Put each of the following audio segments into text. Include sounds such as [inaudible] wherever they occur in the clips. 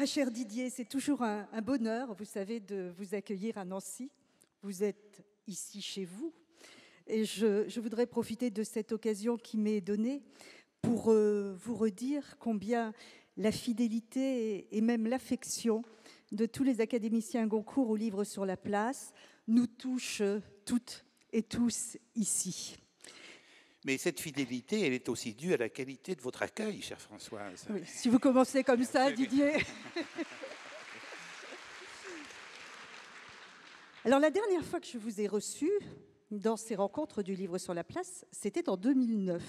Ah, cher Didier, c'est toujours un, bonheur, vous savez, de vous accueillir à Nancy. Vous êtes ici chez vous. Et je, je voudrais profiter de cette occasion qui m'est donnée pour euh, vous redire combien la fidélité et même l'affection de tous les académiciens Goncourt au livre sur la place nous touche toutes et tous ici. Mais cette fidélité, elle est aussi due à la qualité de votre accueil, chère Françoise. Oui, si vous commencez comme ça, Didier. [laughs] Alors la dernière fois que je vous ai reçu dans ces rencontres du livre sur la place, c'était en 2009.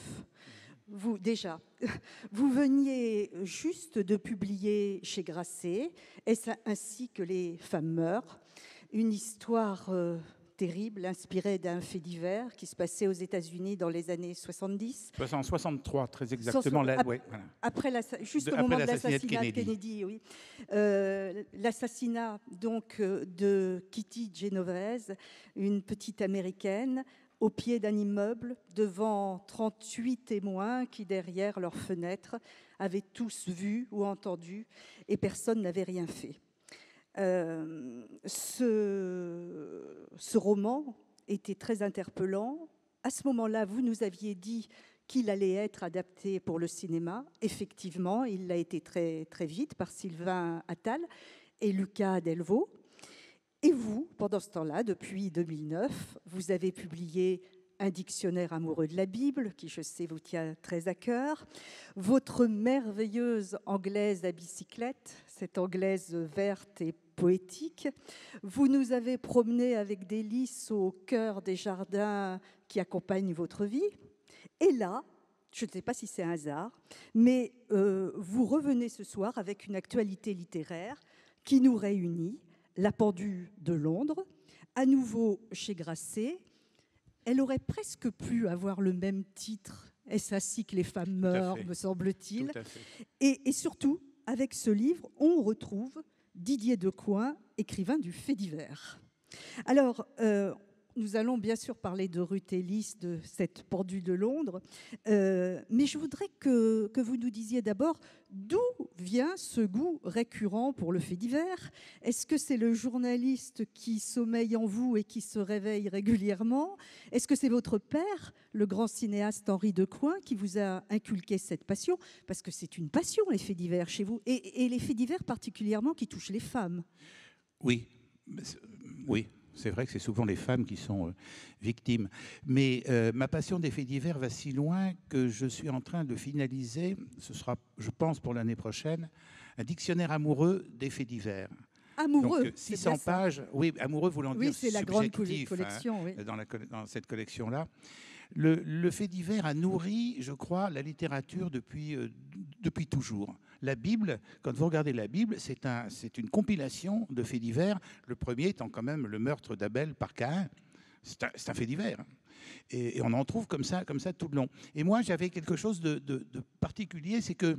Vous déjà, [laughs] vous veniez juste de publier chez Grasset, ainsi que les femmes meurent, une histoire euh, terrible, inspiré d'un fait divers qui se passait aux États-Unis dans les années 70. En 63, très exactement. Là, ap ouais, voilà. Après la, juste de, au moment de l'assassinat de Kennedy. De Kennedy oui. euh, l'assassinat donc euh, de Kitty Genovese, une petite américaine au pied d'un immeuble devant 38 témoins qui, derrière leurs fenêtres, avaient tous vu ou entendu et personne n'avait rien fait. Euh, ce, roman était très interpellant. À ce moment-là, vous nous aviez dit qu'il allait être adapté pour le cinéma. Effectivement, il l'a été très, très vite par Sylvain Attal et Lucas Delvaux. Et vous, pendant ce temps-là, depuis 2009, vous avez publié un dictionnaire amoureux de la Bible, qui je sais vous tient très à cœur, votre merveilleuse anglaise à bicyclette, cette anglaise verte et poétique. Vous nous avez promené avec délice au cœur des jardins qui accompagnent votre vie. Et là, je ne sais pas si c'est un hasard, mais euh, vous revenez ce soir avec une actualité littéraire qui nous réunit, La pendue de Londres, à nouveau chez Grasset, elle aurait presque pu avoir le même titre, Est-ce ainsi que les femmes meurent, me semble-t-il. Et, et, surtout, avec ce livre, on retrouve Didier Decoing, écrivain du fait divers. Alors, euh, nous allons bien sûr parler de Ruth Ellis, de cette pendue de Londres, euh, mais je voudrais que, que, vous nous disiez d'abord d'où vient ce goût récurrent pour le fait divers. Est-ce que c'est le journaliste qui sommeille en vous et qui se réveille régulièrement? Est-ce que c'est votre père, le grand cinéaste Henri Decoing, qui vous a inculqué cette passion? Parce que c'est une passion, les faits divers chez vous, et, et les faits divers particulièrement qui touchent les femmes. Oui, oui, c'est vrai que c'est souvent les femmes qui sont euh, victimes. Mais euh, ma passion des faits divers va si loin que je suis en train de finaliser, ce sera, je pense, pour l'année prochaine, un dictionnaire amoureux des faits divers. Amoureux. Donc, 600 pages. Oui, amoureux voulant oui, dire c'est la grande collection. Hein, oui. dans, la, dans, cette collection-là. Le, le, fait divers a nourri, je crois, la littérature depuis, euh, depuis toujours. La Bible, quand vous regardez la Bible, c'est un, une compilation de faits divers. Le premier étant quand même le meurtre d'Abel par Caïn. C'est un, fait divers. Et, on en trouve comme ça, comme ça tout le long. Et moi, j'avais quelque chose de, particulier, c'est que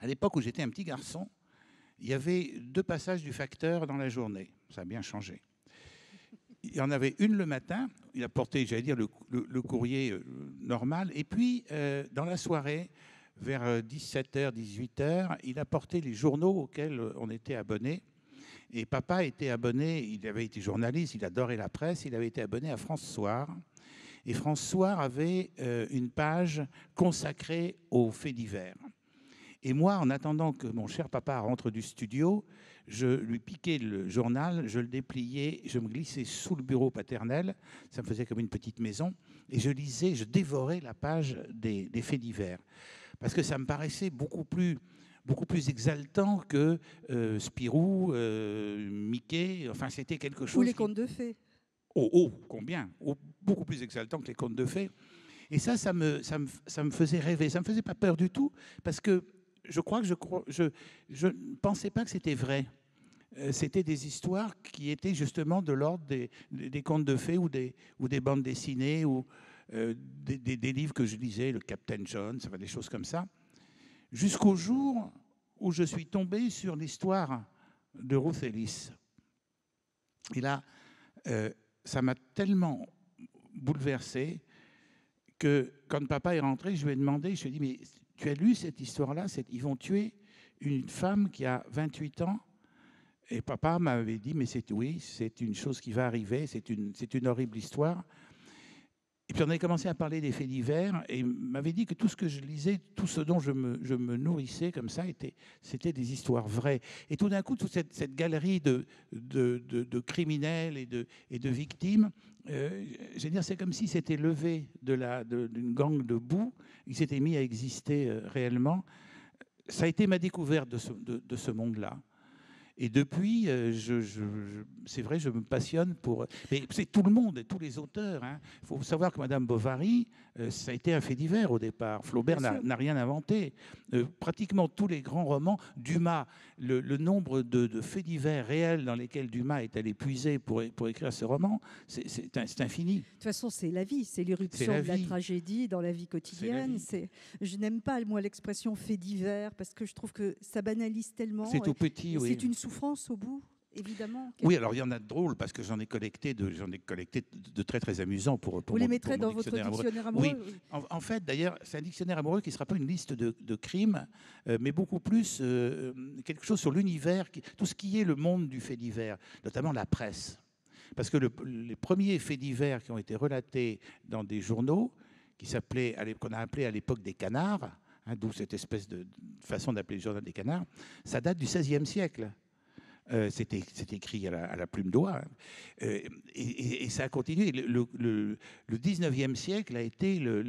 à l'époque où j'étais un petit garçon, il y avait deux passages du facteur dans la journée. Ça a bien changé. Il y en avait une le matin, il apportait, j'allais dire, le, courrier euh, normal. Et puis, euh, dans la soirée, vers 17h, 18h, il apportait les journaux auxquels on était abonné. Et papa était abonné, il avait été journaliste, il adorait la presse, il avait été abonné à France Soir. Et France Soir avait euh, une page consacrée aux faits divers. Et moi, en attendant que mon cher papa rentre du studio, je lui piquais le journal, je le dépliais, je me glissais sous le bureau paternel, ça me faisait comme une petite maison, et je lisais, je dévorais la page des, des faits divers. Parce que ça me paraissait beaucoup plus, beaucoup plus exaltant que euh, Spirou, euh, Mickey, enfin c'était quelque chose... Ou les contes de fées. Oh, oh, combien? Oh, Beaucoup plus exaltant que les contes de fées. Et ça, ça me, ça me, ça me faisait rêver, ça ne me faisait pas peur du tout, parce que je crois que je ne je, je pensais pas que c'était vrai. Euh, c'était des histoires qui étaient justement de l'ordre des, des, contes de fées ou des, ou des bandes dessinées ou euh, des, livres que je lisais, le Captain John, ça va des choses comme ça. Jusqu'au jour où je suis tombé sur l'histoire de Ruth Ellis. Et là, euh, ça m'a tellement bouleversé que quand papa est rentré, je lui ai demandé, je lui ai dit, mais tu as lu cette histoire-là Ils vont tuer une femme qui a 28 ans? Et papa m'avait dit, mais c'est oui, c'est une chose qui va arriver, c'est une, c'est une horrible histoire. Et puis on avait commencé à parler des faits divers et m'avait dit que tout ce que je lisais, tout ce dont je me, nourrissais comme ça, était, c'était des histoires vraies. Et tout d'un coup, toute cette, galerie de, criminels et de, et de victimes, euh, dire, c'est comme si c'était levé d'une gang de boue, il s'était mis à exister euh, réellement. Ça a été ma découverte de ce monde-là. Et depuis, euh, c'est vrai, je me passionne pour. Mais c'est tout le monde, tous les auteurs. Il hein. faut savoir que Madame Bovary, ça a été un fait divers au départ. Flaubert n'a rien inventé. Euh, pratiquement tous les grands romans, Dumas, le, nombre de, faits divers réels dans lesquels Dumas est allé puiser pour, pour écrire ce roman, c'est infini. De toute façon, c'est la vie, c'est l'éruption de la tragédie dans la vie quotidienne. Je n'aime pas, moi, l'expression fait divers parce que je trouve que ça banalise tellement. C'est tout petit, oui. C'est une souffrance au bout évidemment. Oui, alors il y en a de drôles parce que j'en ai collecté de, j'en ai collecté de, très très amusants pour. pour Vous les mettrez dans votre dictionnaire amoureux. Oui. En, fait, d'ailleurs, c'est un dictionnaire amoureux qui ne sera pas une liste de, crimes, euh, mais beaucoup plus euh, quelque chose sur l'univers, tout ce qui est le monde du fait divers, notamment la presse. Parce que les premiers faits divers qui ont été relatés dans des journaux, qui qu'on a appelé à l'époque des canards, hein, d'où cette espèce de façon d'appeler le journal des canards, ça date du XVIe siècle. Euh, c'était écrit à la, plume d'oie. Hein. Euh, et, ça a continué. Le, le, 19e siècle a été le,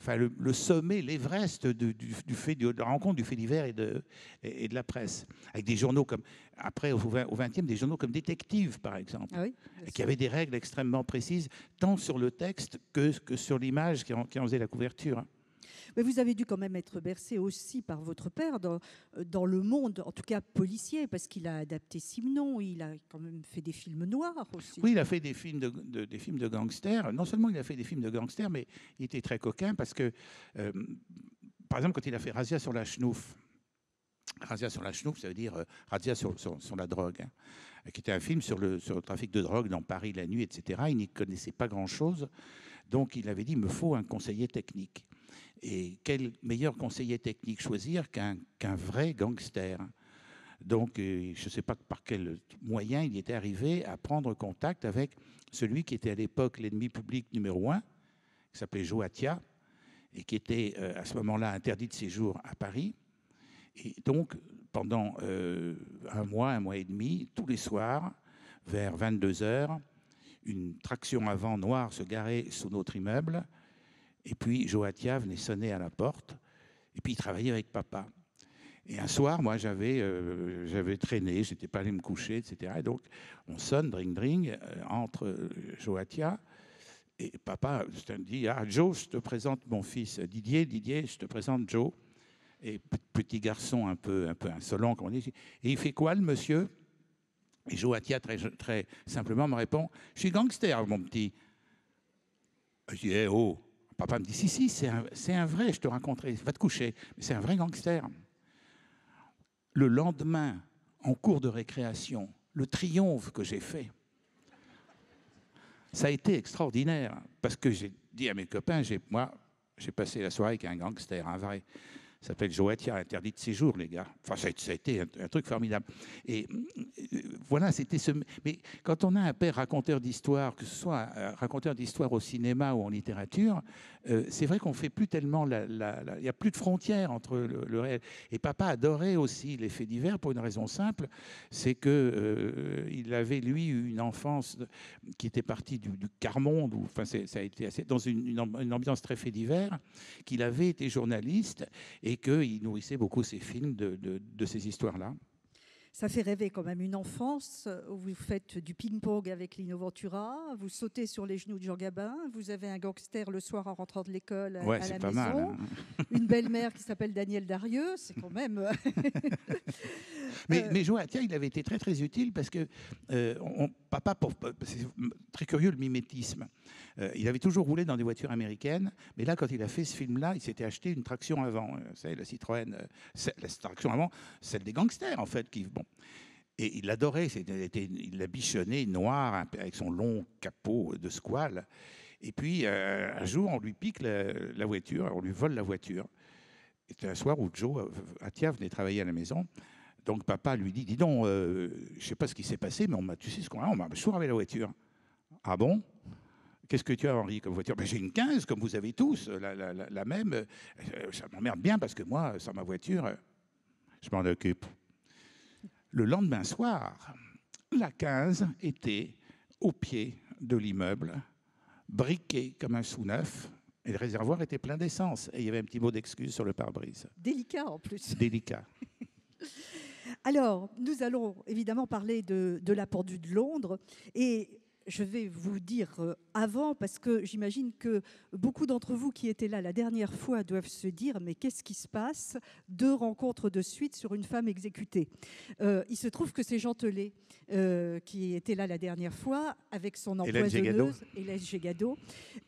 enfin, le, sommet, l'Everest du, du, fait, de la rencontre du fait divers et de, et, de la presse. Avec des journaux comme, après, au 20e, des journaux comme Détective, par exemple, ah qui avaient des règles extrêmement précises, tant sur le texte que, que sur l'image qui, qui en faisait la couverture. Mais vous avez dû quand même être bercé aussi par votre père dans, dans le monde, en tout cas policier, parce qu'il a adapté Simon, il a quand même fait des films noirs aussi. Oui, il a fait des films de, gangsters. Non seulement il a fait des films de gangsters, mais il était très coquin parce que, euh, par exemple, quand il a fait Razia sur la chenouf, Razia sur la chenouf, ça veut dire euh, Razia sur, la drogue, hein, qui était un film sur le, sur le trafic de drogue dans Paris la nuit, etc. Il n'y connaissait pas grand-chose. Donc il avait dit, il me faut un conseiller technique. Et quel meilleur conseiller technique choisir qu'un vrai gangster? Donc, euh, je ne sais pas par quel moyen il était arrivé à prendre contact avec celui qui était à l'époque l'ennemi public numéro un, qui s'appelait Joatia, et qui était euh, à ce moment-là interdit de séjour à Paris. Et donc, pendant euh, un mois, un mois et demi, tous les soirs, vers 22 heures, une traction avant noire se garait sous notre immeuble et puis Joatia venait sonner à la porte, et puis il travaillait avec papa. Et un soir, moi, j'avais euh, j'avais traîné, j'étais pas allé me coucher, etc. Et donc, on sonne, dring, dring, euh, entre euh, Joatia et papa je dit Ah, Joe, je te présente mon fils. Didier, Didier, je te présente Joe. Et petit garçon un peu, un peu insolent, comme on dit. Et il fait quoi, le monsieur? Et Joatia, très, très simplement, me répond Je suis gangster, mon petit. Je dis Eh oh Papa me dit, si, si, c'est un, vrai, je te raconterai, va te coucher. Mais c'est un vrai gangster. Le lendemain, en cours de récréation, le triomphe que j'ai fait, ça a été extraordinaire. Parce que j'ai dit à mes copains, moi, j'ai passé la soirée avec un gangster, un vrai s'appelle Joatia, interdit de séjour, les gars. Enfin, ça a, été un, truc formidable. Et euh, voilà, c'était ce. Mais quand on a un père raconteur d'histoire, que ce soit un raconteur d'histoire au cinéma ou en littérature, euh, c'est vrai qu'on fait plus tellement. Il n'y a plus de frontières entre le, réel. Et papa adorait aussi les faits divers pour une raison simple c'est qu'il euh, avait, lui, une enfance qui était partie du, du quart-monde, enfin, ça a été assez, dans une, une ambiance très fait divers, qu'il avait été journaliste et et qu'il nourrissait beaucoup ses films de, de, ces histoires-là. Ça fait rêver quand même une enfance où vous faites du ping-pong avec Lino Ventura, vous sautez sur les genoux de Jean Gabin, vous avez un gangster le soir en rentrant de l'école à la maison, hein. une belle-mère qui s'appelle Daniel Darieux, c'est quand même... Euh, [laughs] mais, mais Joatia, il avait été très très utile parce que euh, on, papa, c'est très curieux le mimétisme. Euh, il avait toujours roulé dans des voitures américaines, mais là, quand il a fait ce film-là, il s'était acheté une traction avant. Euh, vous savez, la Citroën, euh, la traction avant, celle des gangsters, en fait. Et il l'adorait, il l'a bichonné noir, avec son long capot de squale. Et puis, un jour, on lui pique la, voiture, on lui vole la voiture. C'était un soir où Joe Atia venait travailler à la maison. Donc papa lui dit, dis donc, je ne sais pas ce qui s'est passé, mais on m'a, tu sais ce qu'on a, on m'a toujours avec la voiture. Ah bon? Qu'est-ce que tu as, Henri, comme voiture? Ben, J'ai une 15, comme vous avez tous, la, même. Euh, ça m'emmerde bien parce que moi, sans ma voiture, je m'en occupe. Le lendemain soir, la 15 était au pied de l'immeuble, briquée comme un sous-neuf, et le réservoir était plein d'essence. Et il y avait un petit mot d'excuse sur le pare-brise. Délicat en plus. Délicat. [laughs] Alors, nous allons évidemment parler de, de la pendule de Londres. Et je vais vous dire euh, avant, parce que j'imagine que beaucoup d'entre vous qui étaient là la dernière fois doivent se dire, mais qu'est-ce qui se passe Deux rencontres de suite sur une femme exécutée? Euh, il se trouve que c'est Jean Telet euh, qui était là la dernière fois avec son empoisonneuse, Hélène Gégado.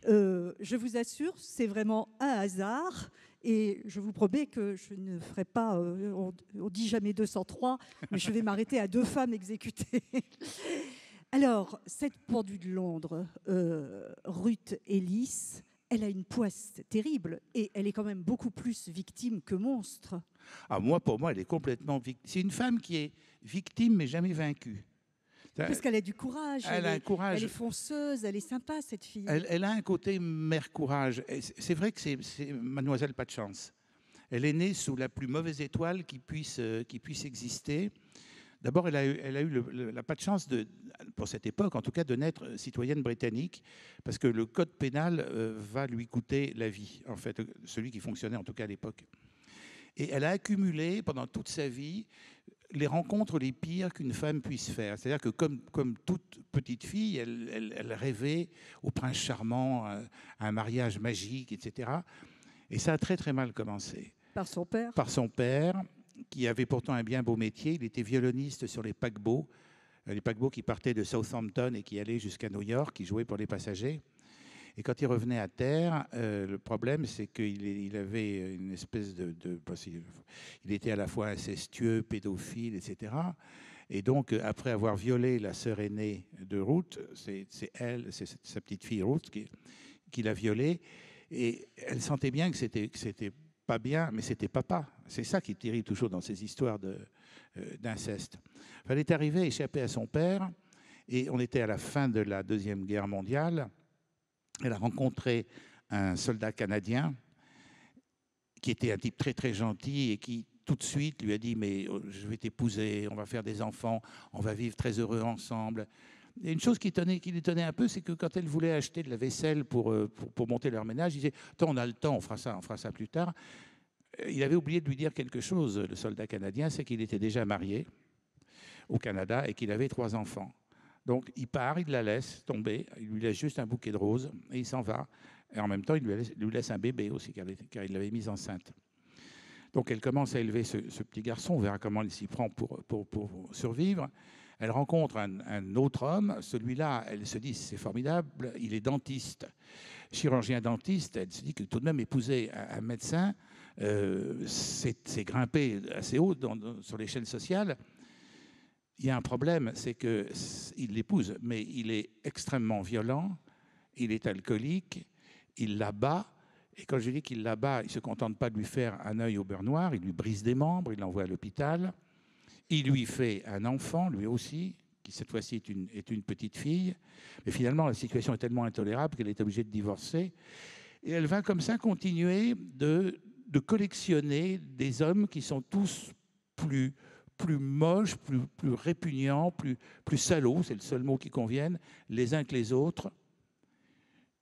je vous assure, c'est vraiment un hasard. Et je vous promets que je ne ferai pas, on, on dit jamais 203, mais je vais m'arrêter à deux femmes exécutées. [laughs] Alors, cette pendule de Londres, euh, Ruth Ellis, elle a une poisse terrible et elle est quand même beaucoup plus victime que monstre. Ah, moi, pour moi, elle est complètement victime. C'est une femme qui est victime mais jamais vaincue. Parce qu'elle a du courage. Elle, a un courage. Elle est fonceuse, elle est sympa, cette fille. Elle, a un côté mère courage. C'est vrai que c'est mademoiselle pas de chance. Elle est née sous la plus mauvaise étoile qui puisse, euh, qui puisse exister. D'abord, elle a eu, elle a eu la pas de chance, de, pour cette époque en tout cas, de naître citoyenne britannique, parce que le code pénal euh, va lui coûter la vie, en fait, celui qui fonctionnait en tout cas à l'époque. Et elle a accumulé pendant toute sa vie les rencontres les pires qu'une femme puisse faire. C'est-à-dire que comme, comme toute petite fille, elle, elle, rêvait au prince charmant, à un mariage magique, etc. Et ça a très très mal commencé. Par son père? Par son père qui avait pourtant un bien beau métier. Il était violoniste sur les paquebots, euh, les paquebots qui partaient de Southampton et qui allaient jusqu'à New York, qui jouaient pour les passagers. Et quand il revenait à terre, euh, le problème, c'est qu'il il avait une espèce de, Il était à la fois incestueux, pédophile, etc. Et donc, euh, après avoir violé la sœur aînée de Ruth, c'est elle, c'est sa petite fille Ruth qui, qui l'a violée. Et elle sentait bien que c'était pas bien, mais c'était papa. C'est ça qui est toujours dans ces histoires euh, d'inceste. elle est arrivée à échapper à son père, et on était à la fin de la Deuxième Guerre mondiale. Elle a rencontré un soldat canadien qui était un type très très gentil et qui tout de suite lui a dit mais oh, je vais t'épouser, on va faire des enfants, on va vivre très heureux ensemble. Et une chose qui, tenait, un peu, c'est que quand elle voulait acheter de la vaisselle pour, euh, pour, monter leur ménage, il disait Attends, on a le temps, on fera ça, on fera ça plus tard. Euh, il avait oublié de lui dire quelque chose, le soldat canadien, c'est qu'il était déjà marié au Canada et qu'il avait trois enfants. Donc il part, il la laisse tomber, il lui laisse juste un bouquet de roses et il s'en va. Et en même temps, il lui laisse, un bébé aussi, car il l'avait mise enceinte. Donc elle commence à élever ce, petit garçon, on verra comment il s'y prend pour survivre. Elle rencontre un, autre homme, celui-là, elle se dit c'est formidable, il est dentiste, chirurgien dentiste, elle se dit que tout de même épouser un, médecin, euh, c'est grimper assez haut sur l'échelle sociale. Il y a un problème, c'est qu'il l'épouse, mais il est extrêmement violent, il est alcoolique, il la bat, et quand je dis qu'il la bat, il ne se contente pas de lui faire un œil au beurre noir, il lui brise des membres, il l'envoie à l'hôpital. Il lui fait un enfant, lui aussi, qui cette fois-ci est une, petite fille. Mais finalement, la situation est tellement intolérable qu'elle est obligée de divorcer. Et elle va comme ça continuer de, de collectionner des hommes qui sont tous plus, plus moches, plus, plus répugnants, plus, plus salauds, c'est le seul mot qui convienne, les uns que les autres,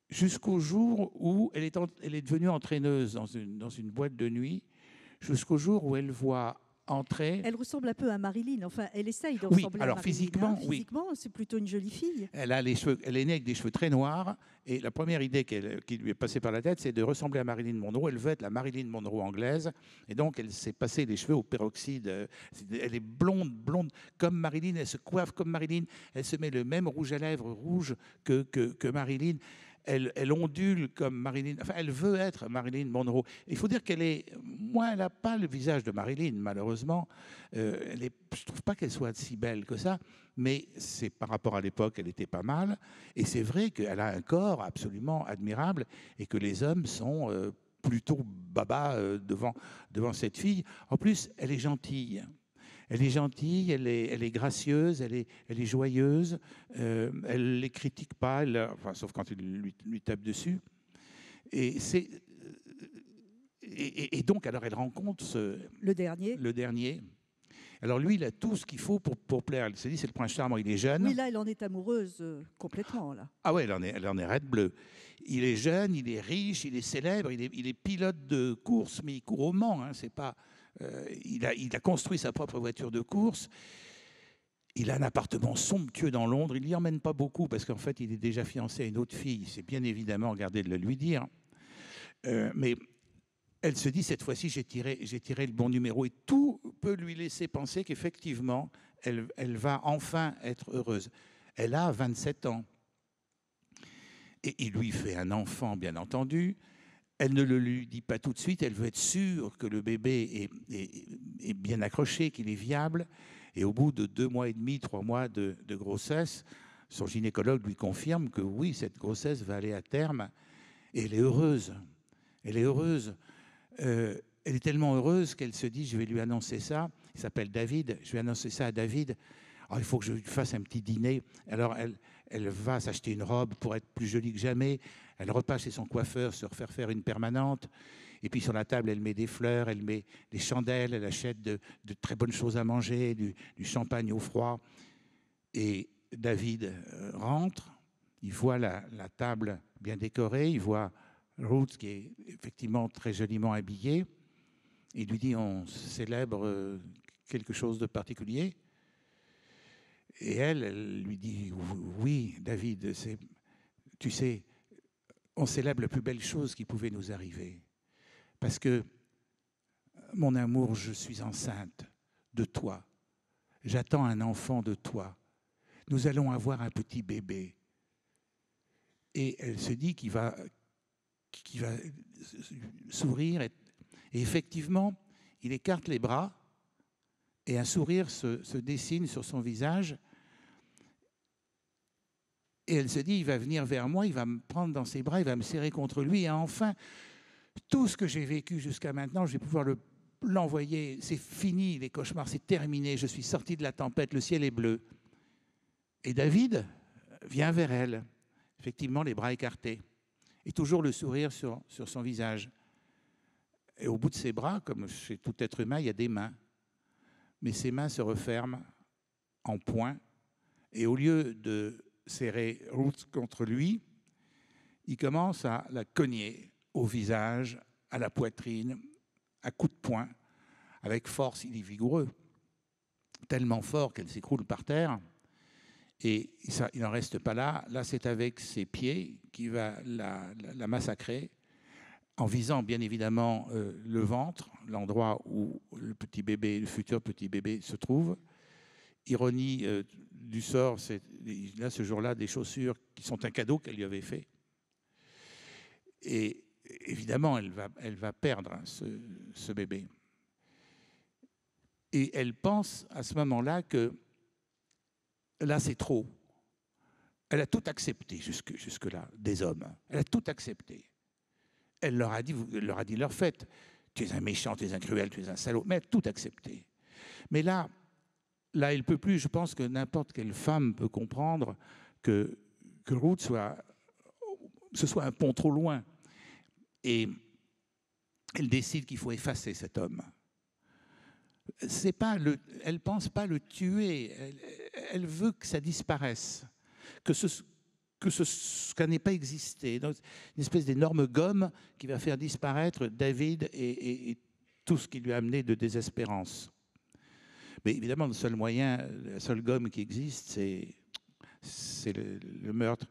jusqu'au jour où elle est, elle est devenue entraîneuse dans une, dans une boîte de nuit, jusqu'au jour où elle voit elle ressemble un peu à Marilyn. Enfin, elle essaye de ressembler alors à Marilyn. Physiquement, oui. Physiquement, c'est plutôt une jolie fille. Elle, a les cheveux, elle est née avec des cheveux très noirs. Et la première idée qui lui est passée par la tête, c'est de ressembler à Marilyn Monroe. Elle veut être la Marilyn Monroe anglaise. Et donc, elle s'est passée les cheveux au peroxyde. Elle est blonde, blonde comme Marilyn. Elle se coiffe comme Marilyn. Elle se met le même rouge à lèvres rouge que, que, que Marilyn elle, ondule comme Marilyn. Enfin, elle veut être Marilyn Monroe. Il faut dire qu'elle est. Moi, elle n'a pas le visage de Marilyn, malheureusement. Euh, je ne trouve pas qu'elle soit si belle que ça, mais c'est par rapport à l'époque, elle était pas mal. Et c'est vrai qu'elle a un corps absolument admirable et que les hommes sont. Euh, plutôt baba devant, devant cette fille. En plus, elle est gentille. Elle est gentille, elle est, elle est gracieuse, elle est, elle est joyeuse, elle ne les critique pas, enfin, sauf quand il lui, lui tape dessus. Et c'est et, donc, alors, elle rencontre ce, le dernier. Le dernier. Alors lui, il a tout ce qu'il faut pour, pour plaire. Elle s'est dit, c'est le prince charmant, il est jeune. Oui, là, elle en est amoureuse euh, complètement. Là. Ah ouais, elle en, est, elle en est raide bleue. Il est jeune, il est riche, il est célèbre, il est, il est pilote de course, mais il court au Mans. Hein, c'est pas, euh, il, a, construit sa propre voiture de course. Il a un appartement somptueux dans Londres. Il n'y emmène pas beaucoup parce qu'en fait, il est déjà fiancé à une autre fille. C'est bien évidemment regardé de le lui dire. Euh, mais elle se dit cette fois-ci j'ai tiré, le bon numéro et tout peut lui laisser penser qu'effectivement elle, va enfin être heureuse. Elle a 27 ans et il lui fait un enfant bien entendu. Elle ne le lui dit pas tout de suite, elle veut être sûre que le bébé est, bien accroché, qu'il est viable. Et au bout de deux mois et demi, trois mois de, grossesse, son gynécologue lui confirme que oui, cette grossesse va aller à terme. Et elle est heureuse. Elle est heureuse. Euh, elle est tellement heureuse qu'elle se dit, je vais lui annoncer ça. Il s'appelle David, je vais annoncer ça à David. Oh, il faut que je lui fasse un petit dîner. Alors elle va s'acheter une robe pour être plus jolie que jamais. Elle repasse chez son coiffeur, se refaire faire une permanente. Et puis sur la table, elle met des fleurs, elle met des chandelles, elle achète de, très bonnes choses à manger, du, champagne au froid. Et David euh, rentre, il voit la, la table bien décorée, il voit Ruth, qui est effectivement très joliment habillée, il lui dit on célèbre euh, quelque chose de particulier. Et elle, elle lui dit oui, David, tu sais, on célèbre la plus belle chose qui pouvait nous arriver. Parce que, mon amour, je suis enceinte de toi. J'attends un enfant de toi. Nous allons avoir un petit bébé. Et elle se dit qu'il va, qui va sourire. Et, effectivement, il écarte les bras et un sourire se, dessine sur son visage. Et elle se dit, il va venir vers moi, il va me prendre dans ses bras, il va me serrer contre lui. Et enfin, tout ce que j'ai vécu jusqu'à maintenant, je vais pouvoir l'envoyer. C'est fini, les cauchemars, c'est terminé. Je suis sorti de la tempête, le ciel est bleu. Et David vient vers elle, effectivement, les bras écartés et toujours le sourire sur, sur son visage. Et au bout de ses bras, comme chez tout être humain, il y a des mains. Mais ses mains se referment en poing. Et au lieu de serrer Ruth contre lui, il commence à la cogner au visage, à la poitrine, à coups de poing. Avec force, il est vigoureux. Tellement fort qu'elle s'écroule par terre. Et ça, il n'en reste pas là. Là, c'est avec ses pieds qu'il va la, massacrer, en visant bien évidemment euh, le ventre, l'endroit où le petit bébé, le futur petit bébé se trouve. Ironie euh, du sort, c'est là ce jour-là des chaussures qui sont un cadeau qu'elle lui avait fait. Et évidemment, elle va, elle va perdre ce, ce bébé. Et elle pense à ce moment-là que là, c'est trop. Elle a tout accepté jusque, jusque-là, des hommes. Elle a tout accepté. Elle leur a dit, leur a dit leur fait. Tu es un méchant, tu es un cruel, tu es un salaud. Mais elle a tout accepté. Mais là, là, elle peut plus. Je pense que n'importe quelle femme peut comprendre que, Ruth soit, ce soit un pont trop loin. Et elle décide qu'il faut effacer cet homme c'est pas le, elle pense pas le tuer, elle, veut que ça disparaisse, que ce que n'ait pas existé, une espèce d'énorme gomme qui va faire disparaître David et, tout ce qui lui a amené de désespérance. Mais évidemment, le seul moyen, la seule gomme qui existe, c'est c'est le, meurtre.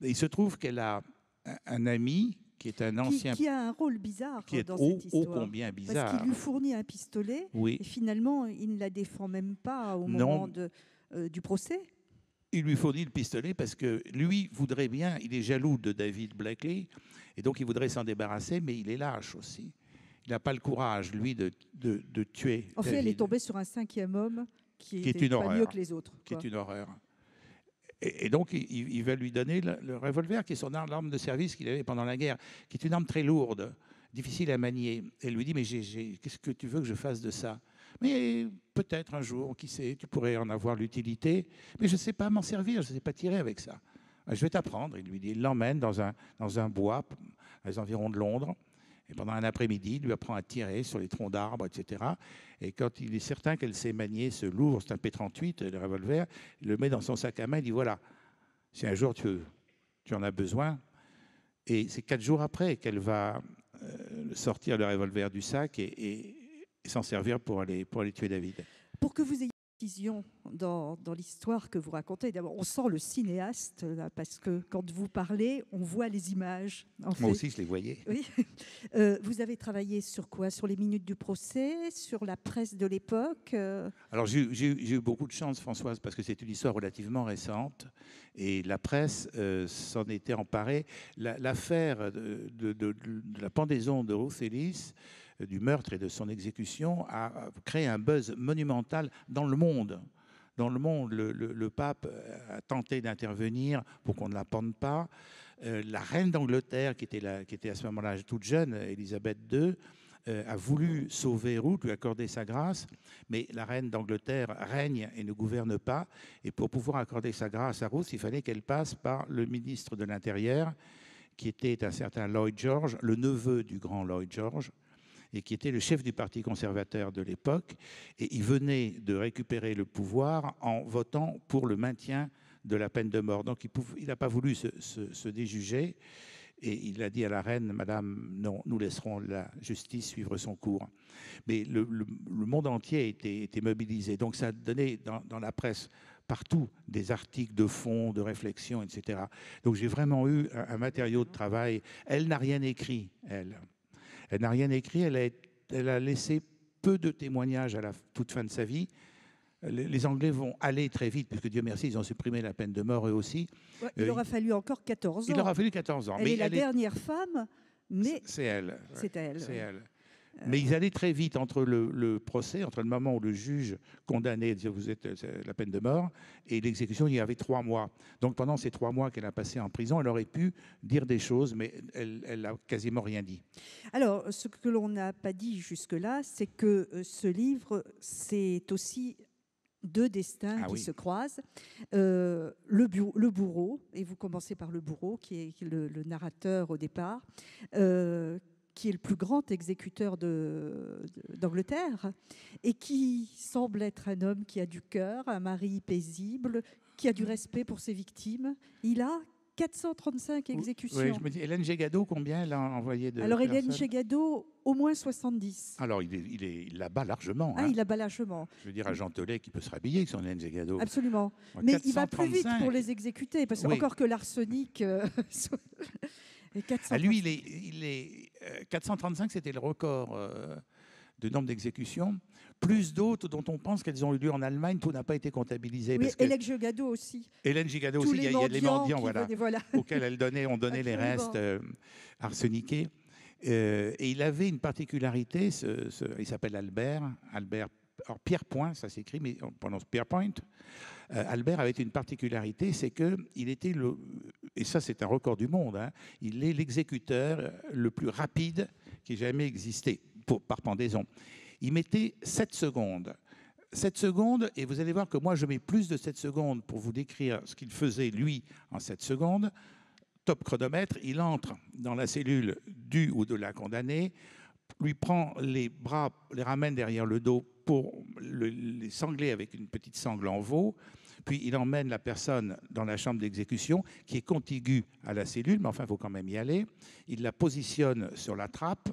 il se trouve qu'elle a un ami qui est un ancien. Qui, a un rôle bizarre qui dans cette histoire. combien bizarre. Parce qu'il lui fournit un pistolet. Oui. Et finalement, il ne la défend même pas au moment de, euh, du procès. Il lui fournit le pistolet parce que lui voudrait bien, il est jaloux de David Blackley, et donc il voudrait s'en débarrasser, mais il est lâche aussi. Il n'a pas le courage, lui, de, de, de tuer. En fait, elle est tombée sur un cinquième homme qui, qui est pas mieux que les autres. Qui est une horreur. Et, donc, il, va lui donner le, revolver, qui est son arme de service qu'il avait pendant la guerre, qui est une arme très lourde. difficile à manier. Elle lui dit, mais qu'est-ce que tu veux que je fasse de ça? Mais peut-être un jour, qui sait, tu pourrais en avoir l'utilité, mais je ne sais pas m'en servir, je ne sais pas tirer avec ça. Je vais t'apprendre, il lui dit. Il l'emmène dans un, dans un bois, à les environs de Londres. Et pendant un après-midi, il lui apprend à tirer sur les troncs d'arbres, etc. Et quand il est certain qu'elle sait manier ce lourd, c'est un P38, le revolver, il le met dans son sac à main, il dit voilà, si un jour tu, tu en as besoin. Et c'est quatre jours après qu'elle va euh, sortir le revolver du sac et, s'en servir pour aller, pour aller tuer David. Pour que vous ayez dans, dans l'histoire que vous racontez. D'abord, on sent le cinéaste, là, parce que quand vous parlez, on voit les images. Moi aussi, je les voyais. Oui. [laughs] Euh, vous avez travaillé sur quoi? Sur les minutes du procès? Sur la presse de l'époque? Euh? Alors, j'ai eu beaucoup de chance, Françoise, parce que c'est une histoire relativement récente. Et la presse euh, s'en était emparée. L'affaire de, de, de, la pendaison de Ruth Ellis du meurtre et de son exécution a créé un buzz monumental dans le monde. Dans le monde, le, pape a tenté d'intervenir pour qu'on ne la pende pas. Euh, la reine d'Angleterre, qui, qui, était à ce moment-là toute jeune, Elisabeth II, euh, a voulu sauver Ruth, lui accorder sa grâce, mais la reine d'Angleterre règne et ne gouverne pas. Et pour pouvoir accorder sa grâce à Ruth, il fallait qu'elle passe par le ministre de l'Intérieur, qui était un certain Lloyd George, le neveu du grand Lloyd George, et qui était le chef du Parti conservateur de l'époque. Et il venait de récupérer le pouvoir en votant pour le maintien de la peine de mort. Donc il n'a pas voulu se, déjuger. Et il a dit à la reine, Madame, non, nous laisserons la justice suivre son cours. Mais le, monde entier été, mobilisé. Donc ça a donné dans, la presse partout des articles de fond, de réflexion, etc. Donc j'ai vraiment eu un matériau de travail. Elle n'a rien écrit, elle. Elle n'a rien écrit, elle a, elle a, laissé peu de témoignages à la toute fin de sa vie. Les Anglais vont aller très vite, puisque Dieu merci, ils ont supprimé la peine de mort eux aussi. il euh, aura fallu encore 14 ans. Il aura fallu 14 ans. Elle est la dernière femme, mais... C'est elle. C'est elle. C'est elle. Mais ils allaient très vite entre le, procès, entre le moment où le juge condamnait, disait vous êtes la peine de mort, et l'exécution, il y avait trois mois. Donc pendant ces trois mois qu'elle a passé en prison, elle aurait pu dire des choses, mais elle n'a quasiment rien dit. Alors, ce que l'on n'a pas dit jusque-là, c'est que euh, ce livre, c'est aussi deux destins ah qui se croisent. Euh, le, le, bourreau, et vous commencez par le bourreau, qui est le, narrateur au départ, euh, qui est le plus grand exécuteur d'Angleterre, et qui semble être un homme qui a du cœur, un mari paisible, qui a du respect pour ses victimes. Il a 435 exécutions. Oui, je me dis, Hélène Gégado, combien elle a envoyé de Alors, Hélène Gégado, au moins 70. Alors, il, est, il, est, il la bat largement. Ah, hein. il la bat largement. Je veux dire, à Jean Telet qui peut se rhabiller avec son Hélène Gégado. Absolument. Mais il va plus vite pour les exécuter, parce qu'encore que l'arsenic... Euh, [laughs] À lui, il est, il est 435, euh, c'était le record euh, de nombre d'exécutions. Plus d'autres dont on pense qu'elles ont eu lieu en Allemagne, tout n'a pas été comptabilisé. Oui, Hélène Gigado aussi. Hélène Gigado aussi, il y, a, les mendiants voilà, [laughs] auxquels elle donnait, on donnait les restes euh, arseniqués. et il avait une particularité, il s'appelle Albert, Albert alors Pierre Point, ça s'écrit, mais on prononce Pierre Point. Euh, Albert avait une particularité, c'est qu'il était le, et ça c'est un record du monde, hein, il est l'exécuteur le plus rapide qui ait jamais existé pour, par pendaison. Il mettait 7 secondes. 7 secondes, et vous allez voir que moi je mets plus de 7 secondes pour vous décrire ce qu'il faisait lui en 7 secondes. Top chronomètre, il entre dans la cellule du ou de la condamnée, lui prend les bras, les ramène derrière le dos pour les sangler avec une petite sangle en veau. Puis il emmène la personne dans la chambre d'exécution qui est contiguë à la cellule, mais enfin, il faut quand même y aller. Il la positionne sur la trappe.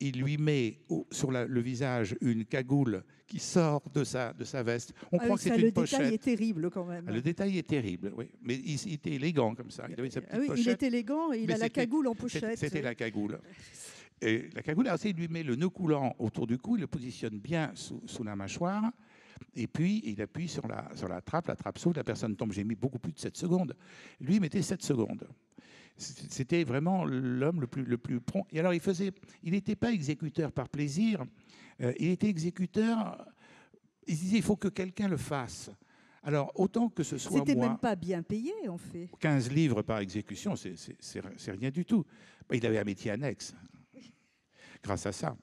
Il lui met sur le visage une cagoule qui sort de sa, de sa veste. On ah croit que c'est une pochette. Le détail est terrible quand même. le détail est terrible, oui. Mais il, était élégant comme ça. Il avait sa petite ah oui, Il est élégant et il a la cagoule en pochette. C'était la cagoule. [laughs] Et la cagoule, aussi, il lui met le nœud coulant autour du cou, il le positionne bien sous, la mâchoire, et puis il appuie sur la, sur la trappe, la trappe s'ouvre, la personne tombe. J'ai mis beaucoup plus de 7 secondes. Lui, il mettait 7 secondes. C'était vraiment l'homme le plus, le plus prompt. Et alors, il faisait, il n'était pas exécuteur par plaisir, euh, il était exécuteur. Il disait, il faut que quelqu'un le fasse. Alors, autant que ce soit. C'était même pas bien payé, en fait. 15 livres par exécution, c'est rien du tout. Il avait un métier annexe. Grâce à ça.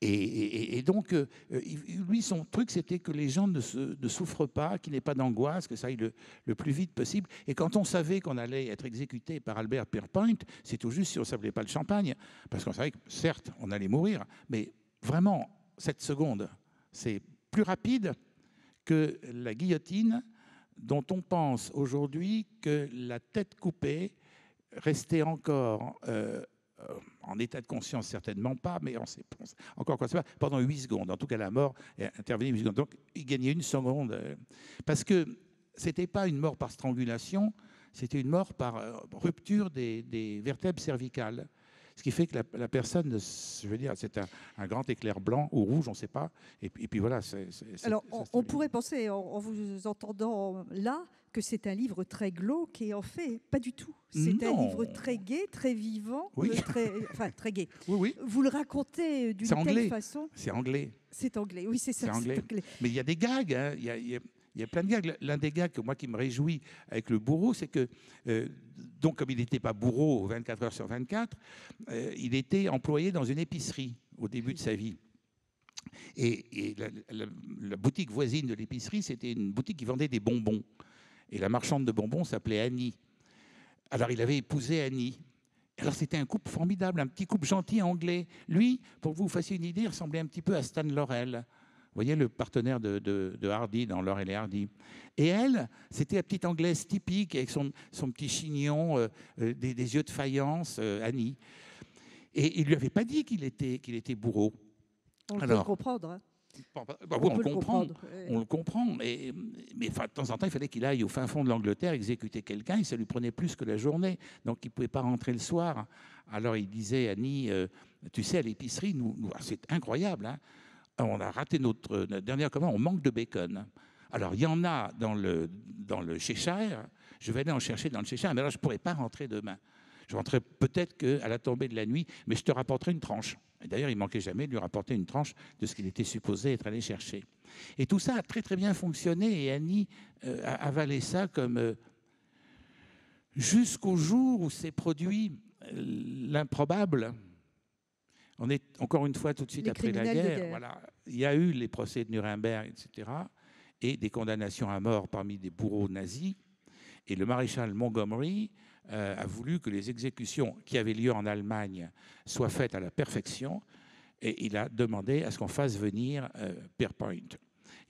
Et, donc, euh, lui, son truc, c'était que les gens ne, souffrent pas, qu'il n'y ait pas d'angoisse, que ça aille le, plus vite possible. Et quand on savait qu'on allait être exécuté par Albert Pierrepoint, c'est tout juste si on ne savait pas le champagne, parce qu'on savait que, certes, on allait mourir, mais vraiment, cette seconde, c'est plus rapide que la guillotine dont on pense aujourd'hui que la tête coupée restait encore euh, euh, en état de conscience, certainement pas, mais on sait encore quoi pas, pendant 8 secondes. En tout cas, la mort est intervenue 8 secondes. Donc, il gagnait une seconde. Euh, parce que ce n'était pas une mort par strangulation, c'était une mort par rupture des, des vertèbres cervicales. Ce qui fait que la, personne, je veux dire, c'est un, grand éclair blanc ou rouge, on ne sait pas. Et puis voilà. Alors, on, pourrait penser, en, vous entendant là, que c'est un livre très glauque et en fait, pas du tout. C'est un livre très gai, très vivant, oui. Euh, très, enfin très gai. [laughs] Oui, oui. Vous le racontez d'une telle façon. C'est anglais. C'est anglais, oui, c'est ça. Anglais. Mais il y a des gags. Hein. Il, y a, il y a plein de gags. L'un des gags que moi qui me réjouit avec le bourreau, c'est que, euh, donc comme il n'était pas bourreau 24 heures sur 24, euh, il était employé dans une épicerie au début de sa vie. Et, la, boutique voisine de l'épicerie, c'était une boutique qui vendait des bonbons. Et la marchande de bonbons s'appelait Annie. Alors il avait épousé Annie. Alors c'était un couple formidable, un petit couple gentil anglais. Lui, pour que vous fassiez une idée, il ressemblait un petit peu à Stan Laurel. Vous voyez le partenaire de, Hardy dans Laure et Hardy. Et elle, c'était la petite anglaise typique avec son, petit chignon, euh, euh, des, yeux de faïence, euh, Annie. Et il ne lui avait pas dit qu'il était, qu'il était bourreau. On Alors, peut le comprendre. Hein. Bah, on, le comprend, on le comprend, mais, mais de temps en temps, il fallait qu'il aille au fin fond de l'Angleterre exécuter quelqu'un, et ça lui prenait plus que la journée, donc il ne pouvait pas rentrer le soir. Alors il disait, Annie, tu sais, à l'épicerie, nous, c'est incroyable, hein, on a raté notre, dernière commande, on manque de bacon. Alors, il y en a dans le, dans le Cheshire, je vais aller en chercher dans le Cheshire, mais là, je ne pourrais pas rentrer demain. Je rentrerai peut-être qu'à la tombée de la nuit, mais je te rapporterai une tranche. D'ailleurs, il manquait jamais de lui rapporter une tranche de ce qu'il était supposé être allé chercher. Et tout ça a très très bien fonctionné, et Annie euh, a avalé ça comme euh, jusqu'au jour où s'est produit euh, l'improbable on est encore une fois tout de suite après la guerre, Voilà, il y a eu les procès de Nuremberg, etc., et des condamnations à mort parmi des bourreaux nazis. Et le maréchal Montgomery euh, a voulu que les exécutions qui avaient lieu en Allemagne soient faites à la perfection, et il a demandé à ce qu'on fasse venir euh, Pierrepoint.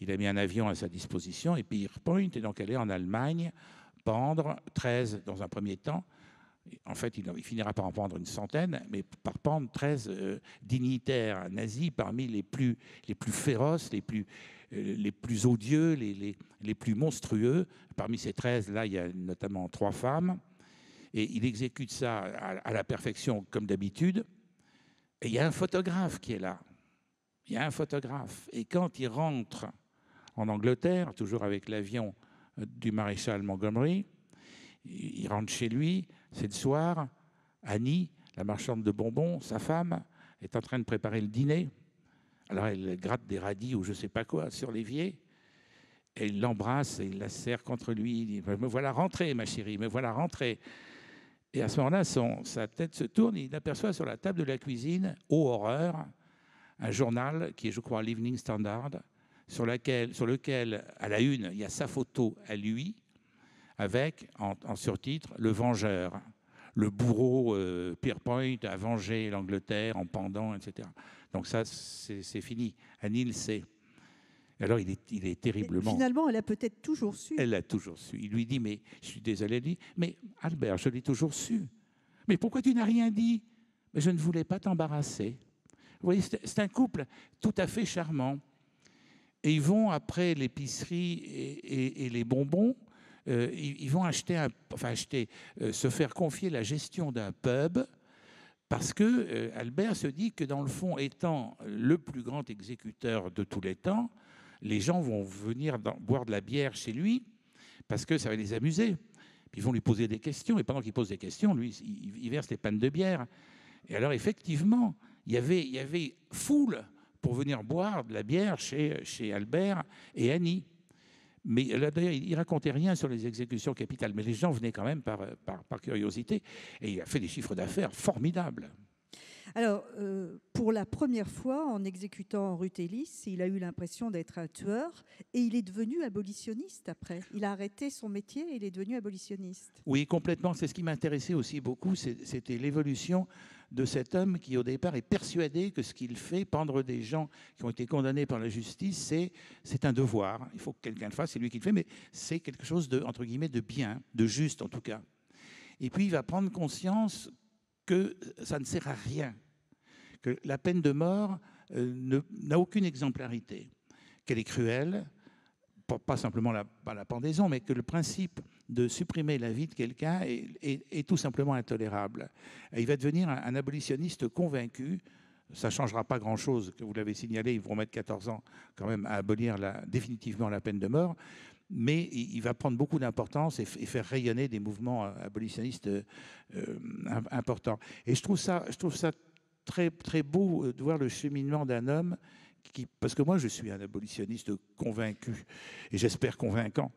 Il a mis un avion à sa disposition, et Pierrepoint est donc allé en Allemagne pendre 13 dans un premier temps, en fait, il, finira par en prendre une centaine, mais par pendre 13 euh, dignitaires nazis parmi les plus, féroces, les plus, euh, odieux, les, les, plus monstrueux. Parmi ces 13, là, il y a notamment trois femmes. Et il exécute ça à, la perfection, comme d'habitude. Et il y a un photographe qui est là. Il y a un photographe. Et quand il rentre en Angleterre, toujours avec l'avion euh, du maréchal Montgomery, il rentre chez lui, c'est le soir, Annie, la marchande de bonbons, sa femme, est en train de préparer le dîner. Alors elle gratte des radis ou je ne sais pas quoi sur l'évier. Il l'embrasse et il la serre contre lui. Il dit Me voilà rentré, ma chérie, me voilà rentré. Et à ce moment-là, sa tête se tourne et il aperçoit sur la table de la cuisine, ô horreur, un journal qui est, je crois, l'Evening Standard, sur, lequel, à la une, il y a sa photo à lui, avec en, surtitre Le Vengeur. Le bourreau euh, Pierrepoint a vengé l'Angleterre en pendant, etc. Donc ça, c'est fini. Annie le sait. Alors il est, il est terriblement. finalement, elle a peut-être toujours su. Elle a toujours su. Il lui dit Mais je suis désolé, Mais Albert, je l'ai toujours su. Mais pourquoi tu n'as rien dit? Mais je ne voulais pas t'embarrasser. Vous voyez, c'est un couple tout à fait charmant. Et ils vont après l'épicerie et, les bonbons euh, ils, vont acheter, enfin acheter, euh, se faire confier la gestion d'un pub parce que euh, Albert se dit que dans le fond, étant le plus grand exécuteur de tous les temps, les gens vont venir boire de la bière chez lui parce que ça va les amuser. Puis ils vont lui poser des questions et pendant qu'il pose des questions, lui, il, verse des pannes de bière. Et alors effectivement, il y avait, foule pour venir boire de la bière chez, Albert et Annie. Mais d'ailleurs, il racontait rien sur les exécutions capitales, mais les gens venaient quand même par, curiosité. Et il a fait des chiffres d'affaires formidables. Alors, euh, pour la première fois, en exécutant Ruth Ellis, il a eu l'impression d'être un tueur et il est devenu abolitionniste après. Il a arrêté son métier et il est devenu abolitionniste. Oui, complètement. C'est ce qui m'intéressait aussi beaucoup, c'était l'évolution de cet homme qui, au départ, est persuadé que ce qu'il fait, pendre des gens qui ont été condamnés par la justice, c'est un devoir. Il faut que quelqu'un le fasse, c'est lui qui le fait, mais c'est quelque chose de, entre guillemets, de bien, de juste en tout cas. Et puis il va prendre conscience que ça ne sert à rien, que la peine de mort euh, n'a aucune exemplarité, qu'elle est cruelle, pas simplement la, la, pendaison, mais que le principe de supprimer la vie de quelqu'un est, tout simplement intolérable. il va devenir un, abolitionniste convaincu. Ça ne changera pas grand-chose, que vous l'avez signalé, ils vont mettre 14 ans quand même à abolir définitivement la peine de mort, mais il, va prendre beaucoup d'importance et, faire rayonner des mouvements abolitionnistes euh, importants. Et je trouve ça, je trouve ça très, très beau de voir le cheminement d'un homme qui, parce que moi je suis un abolitionniste convaincu et j'espère convaincant.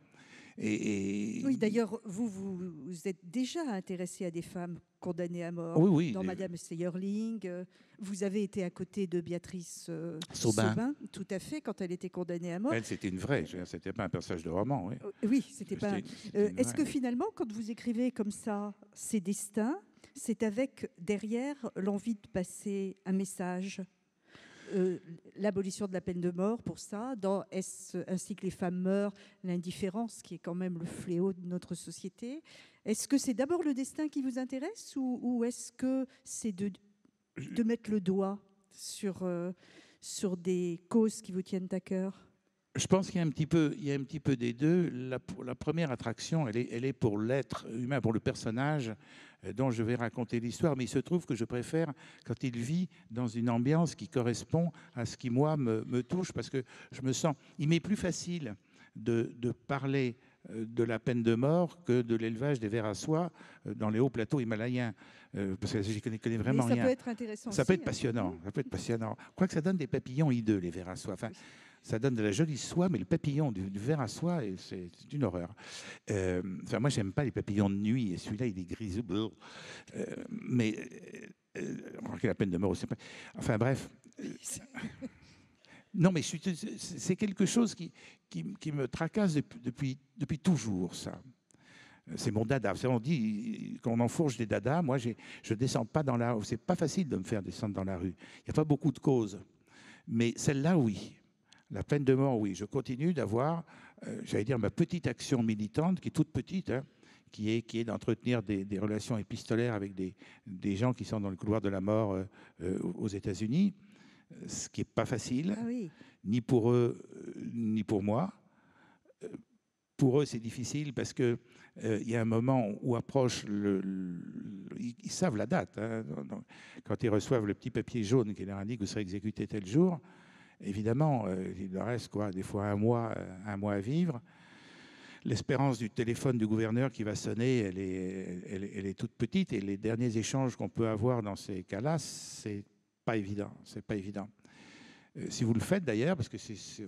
Et, Oui, d'ailleurs, vous, vous, êtes déjà intéressé à des femmes condamnées à mort. Oui, oui. Dans Madame Seyerling, euh, vous avez été à côté de Béatrice euh, Saubin. tout à fait, quand elle était condamnée à mort. Elle, c'était une vraie, c'était pas un personnage de roman, oui. Euh, oui, c'était pas. Est-ce que finalement, quand vous écrivez comme ça ses destins, c'est avec derrière l'envie de passer un message euh, l'abolition de la peine de mort pour ça, dans Est-ce ainsi que les femmes meurent, l'indifférence qui est quand même le fléau de notre société. Est-ce que c'est d'abord le destin qui vous intéresse ou, est-ce que c'est de, de mettre le doigt sur, euh, sur des causes qui vous tiennent à cœur? Je pense qu'il y a un petit peu, il y a un petit peu des deux. La, la première attraction, elle est, elle est pour l'être humain, pour le personnage euh, dont je vais raconter l'histoire, mais il se trouve que je préfère quand il vit dans une ambiance qui correspond à ce qui, moi, me, touche, parce que je me sens... Il m'est plus facile de, parler euh, de la peine de mort que de l'élevage des vers à soie euh, dans les hauts plateaux himalayens. Parce que je connais, connais vraiment ça rien. peut être intéressant. Ça peut être hein. passionnant. Ça peut être passionnant. Quoi que ça donne des papillons hideux, les vers à soie. Enfin, ça donne de la jolie soie, mais le papillon du, ver à soie, c'est une horreur. Euh, enfin, moi, j'aime pas les papillons de nuit, et celui-là, il est gris. Euh, mais euh, la peine de mort aussi. Enfin, bref. non, mais c'est quelque chose qui, me tracasse depuis, depuis, toujours, ça. C'est mon dada. On dit qu'on enfourche des dadas. Moi, je ne descends pas dans la rue. C'est pas facile de me faire descendre dans la rue. Il n'y a pas beaucoup de causes. Mais celle-là, oui. La peine de mort, oui. Je continue d'avoir, euh, j'allais dire, ma petite action militante, qui est toute petite, hein, qui est, qui est d'entretenir des, relations épistolaires avec des, des, gens qui sont dans le couloir de la mort euh, euh, aux États-Unis, ce qui n'est pas facile, ah ni pour eux, ni pour moi. Pour eux, c'est difficile parce qu'il il y a un moment où approche le. ils, savent la date. Hein, quand ils reçoivent le petit papier jaune qui leur indique que vous serez exécuté tel jour, Évidemment, euh, il leur reste quoi, des fois un mois, euh, un mois à vivre. L'espérance du téléphone du gouverneur qui va sonner, elle est, elle, est toute petite. Et les derniers échanges qu'on peut avoir dans ces cas-là, c'est pas évident. C'est pas évident. Euh, si vous le faites d'ailleurs, parce que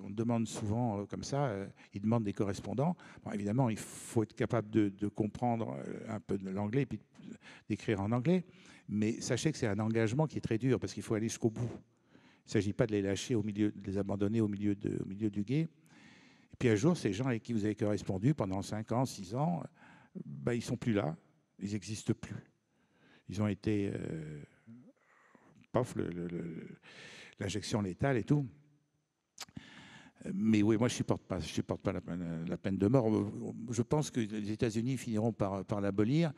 on demande souvent comme ça, ils demandent des correspondants. évidemment, il faut être capable de, de comprendre un peu de l'anglais et puis d'écrire en anglais. Mais sachez que c'est un engagement qui est très dur parce qu'il faut aller jusqu'au bout. Il ne s'agit pas de les lâcher au milieu, de les abandonner au milieu, du guet. Et puis un jour, ces gens avec qui vous avez correspondu pendant 5 ans, 6 ans, ben, ils ne sont plus là, ils n'existent plus. Ils ont été, euh, paf, l'injection létale et tout. Mais oui, moi, je ne supporte pas, je supporte pas la, peine de mort. Je pense que les États-Unis finiront par l'abolir.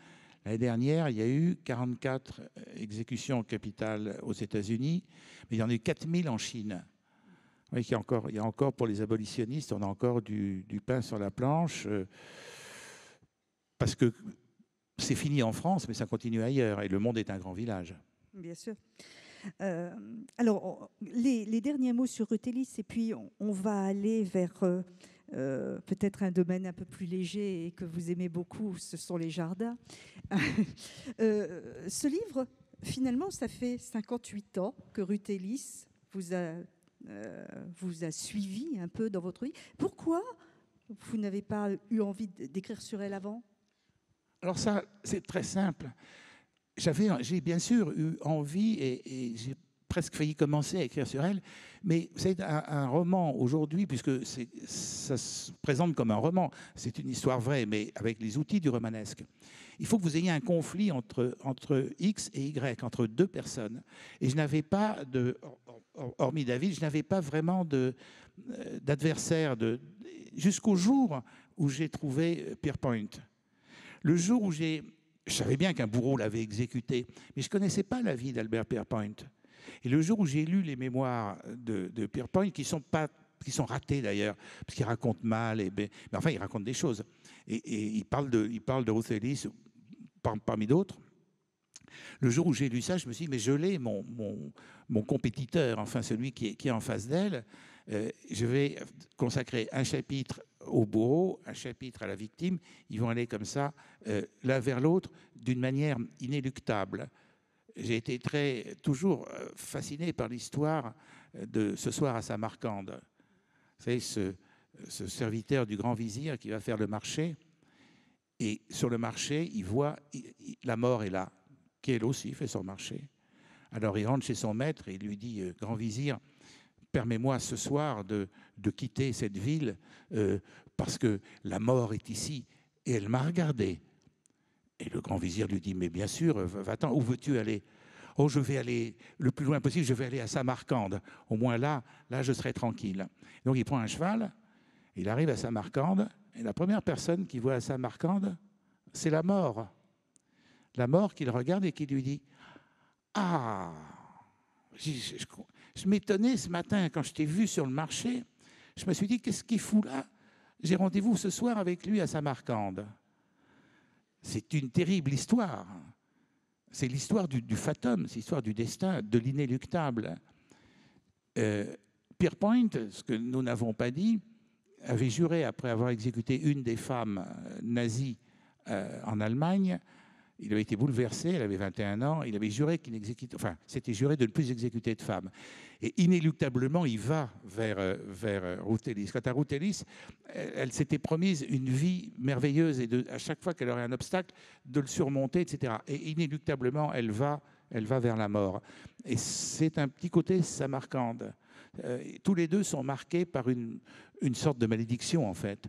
L'année dernière, il y a eu 44 exécutions capitales aux États-Unis, mais il y en a eu 4000 en Chine. il, y a encore, il y a encore pour les abolitionnistes, on a encore du, pain sur la planche, euh, parce que c'est fini en France, mais ça continue ailleurs, et le monde est un grand village. Bien sûr. Euh, alors, les, derniers mots sur Eutélis, et puis on, va aller vers euh, euh, peut-être un domaine un peu plus léger et que vous aimez beaucoup, ce sont les jardins. [laughs] Euh, ce livre, finalement, ça fait 58 ans que Ruth Ellis vous a, euh, vous a suivi un peu dans votre vie. Pourquoi vous n'avez pas eu envie d'écrire sur elle avant? Alors ça, c'est très simple. j'ai bien sûr eu envie et, j'ai presque failli commencer à écrire sur elle, mais c'est un, roman aujourd'hui, puisque ça se présente comme un roman, c'est une histoire vraie, mais avec les outils du romanesque. Il faut que vous ayez un conflit entre, entre X et Y, entre deux personnes. Et je n'avais pas de, hormis David, je n'avais pas vraiment euh, d'adversaire jusqu'au jour où j'ai trouvé Pierpoint. Le jour où j'ai je savais bien qu'un bourreau l'avait exécuté, mais je ne connaissais pas la vie d'Albert Pierpoint. Et le jour où j'ai lu les mémoires de, de Pierpoint, qui sont pas qui sont ratés d'ailleurs, parce qu'il raconte mal, et, mais enfin il raconte des choses. Et, il, parle de, il parle de Ruth Ellis parmi d'autres. Le jour où j'ai lu ça, je me suis dit, mais je l'ai, mon, mon, mon, compétiteur, enfin celui qui est, qui est en face d'elle. Euh, je vais consacrer un chapitre au bourreau, un chapitre à la victime. Ils vont aller comme ça, euh, l'un vers l'autre, d'une manière inéluctable. J'ai été très, toujours euh, fasciné par l'histoire de ce soir à Samarcande. Vous savez, ce, serviteur du grand vizir qui va faire le marché. Et sur le marché, il voit, la mort est là, qu'elle aussi fait son marché. Alors il rentre chez son maître et il lui dit, grand vizir, permets-moi ce soir de, quitter cette ville euh, parce que la mort est ici. Et elle m'a regardé. Et le grand vizir lui dit, mais bien sûr, va-t'en, où veux-tu aller? Oh, je vais aller le plus loin possible, je vais aller à Samarcande. Au moins là, là, je serai tranquille. Donc il prend un cheval, il arrive à Samarcande, et la première personne qu'il voit à Samarcande, c'est la mort. La mort qu'il regarde et qui lui dit Ah je m'étonnais ce matin quand je t'ai vu sur le marché. Je me suis dit, qu'est-ce qu'il fout là? J'ai rendez-vous ce soir avec lui à Samarcande. C'est une terrible histoire. C'est l'histoire du, fatum, c'est l'histoire du destin, de l'inéluctable. Euh, Pierpoint, ce que nous n'avons pas dit, avait juré, après avoir exécuté une des femmes euh, nazies euh, en Allemagne, il avait été bouleversé, elle avait 21 ans, il avait juré qu'il n'exécutait, enfin, c'était juré de ne plus exécuter de femmes. Et inéluctablement, il va vers, euh, vers euh, Ruth Ellis. Quant à Ruth Ellis, elle, s'était promise une vie merveilleuse et à chaque fois qu'elle aurait un obstacle, de le surmonter, etc. Et inéluctablement, elle va, elle va vers la mort. Et c'est un petit côté samarcande. Euh, tous les deux sont marqués par une, une sorte de malédiction, en fait,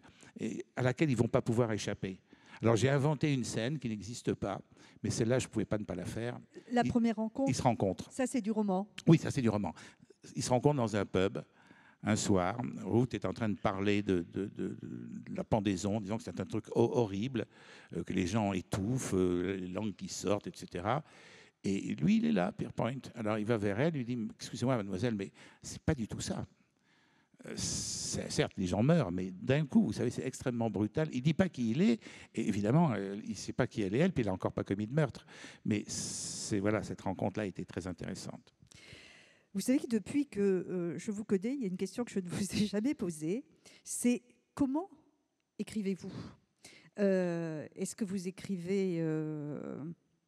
à laquelle ils ne vont pas pouvoir échapper. Alors j'ai inventé une scène qui n'existe pas, mais celle-là, je ne pouvais pas ne pas la faire. La première rencontre Ils se rencontrent. Ça, c'est du roman Oui, ça, c'est du roman. Ils se rencontrent dans un pub un soir. Ruth est en train de parler de, la pendaison, disant que c'est un truc horrible, euh, que les gens étouffent, euh, les langues qui sortent, etc. Et lui, il est là, Pierpoint. Alors il va vers elle, lui dit Excusez-moi, mademoiselle, mais c'est pas du tout ça. Euh, certes, les gens meurent, mais d'un coup, vous savez, c'est extrêmement brutal. Il ne dit pas qui il est, et évidemment, euh, il ne sait pas qui elle est, elle, puis il n'a encore pas commis de meurtre. Mais c'est voilà, cette rencontre-là a été très intéressante. Vous savez que depuis que euh, je vous connais, il y a une question que je ne vous ai jamais posée, c'est comment écrivez-vous? Est-ce que vous écrivez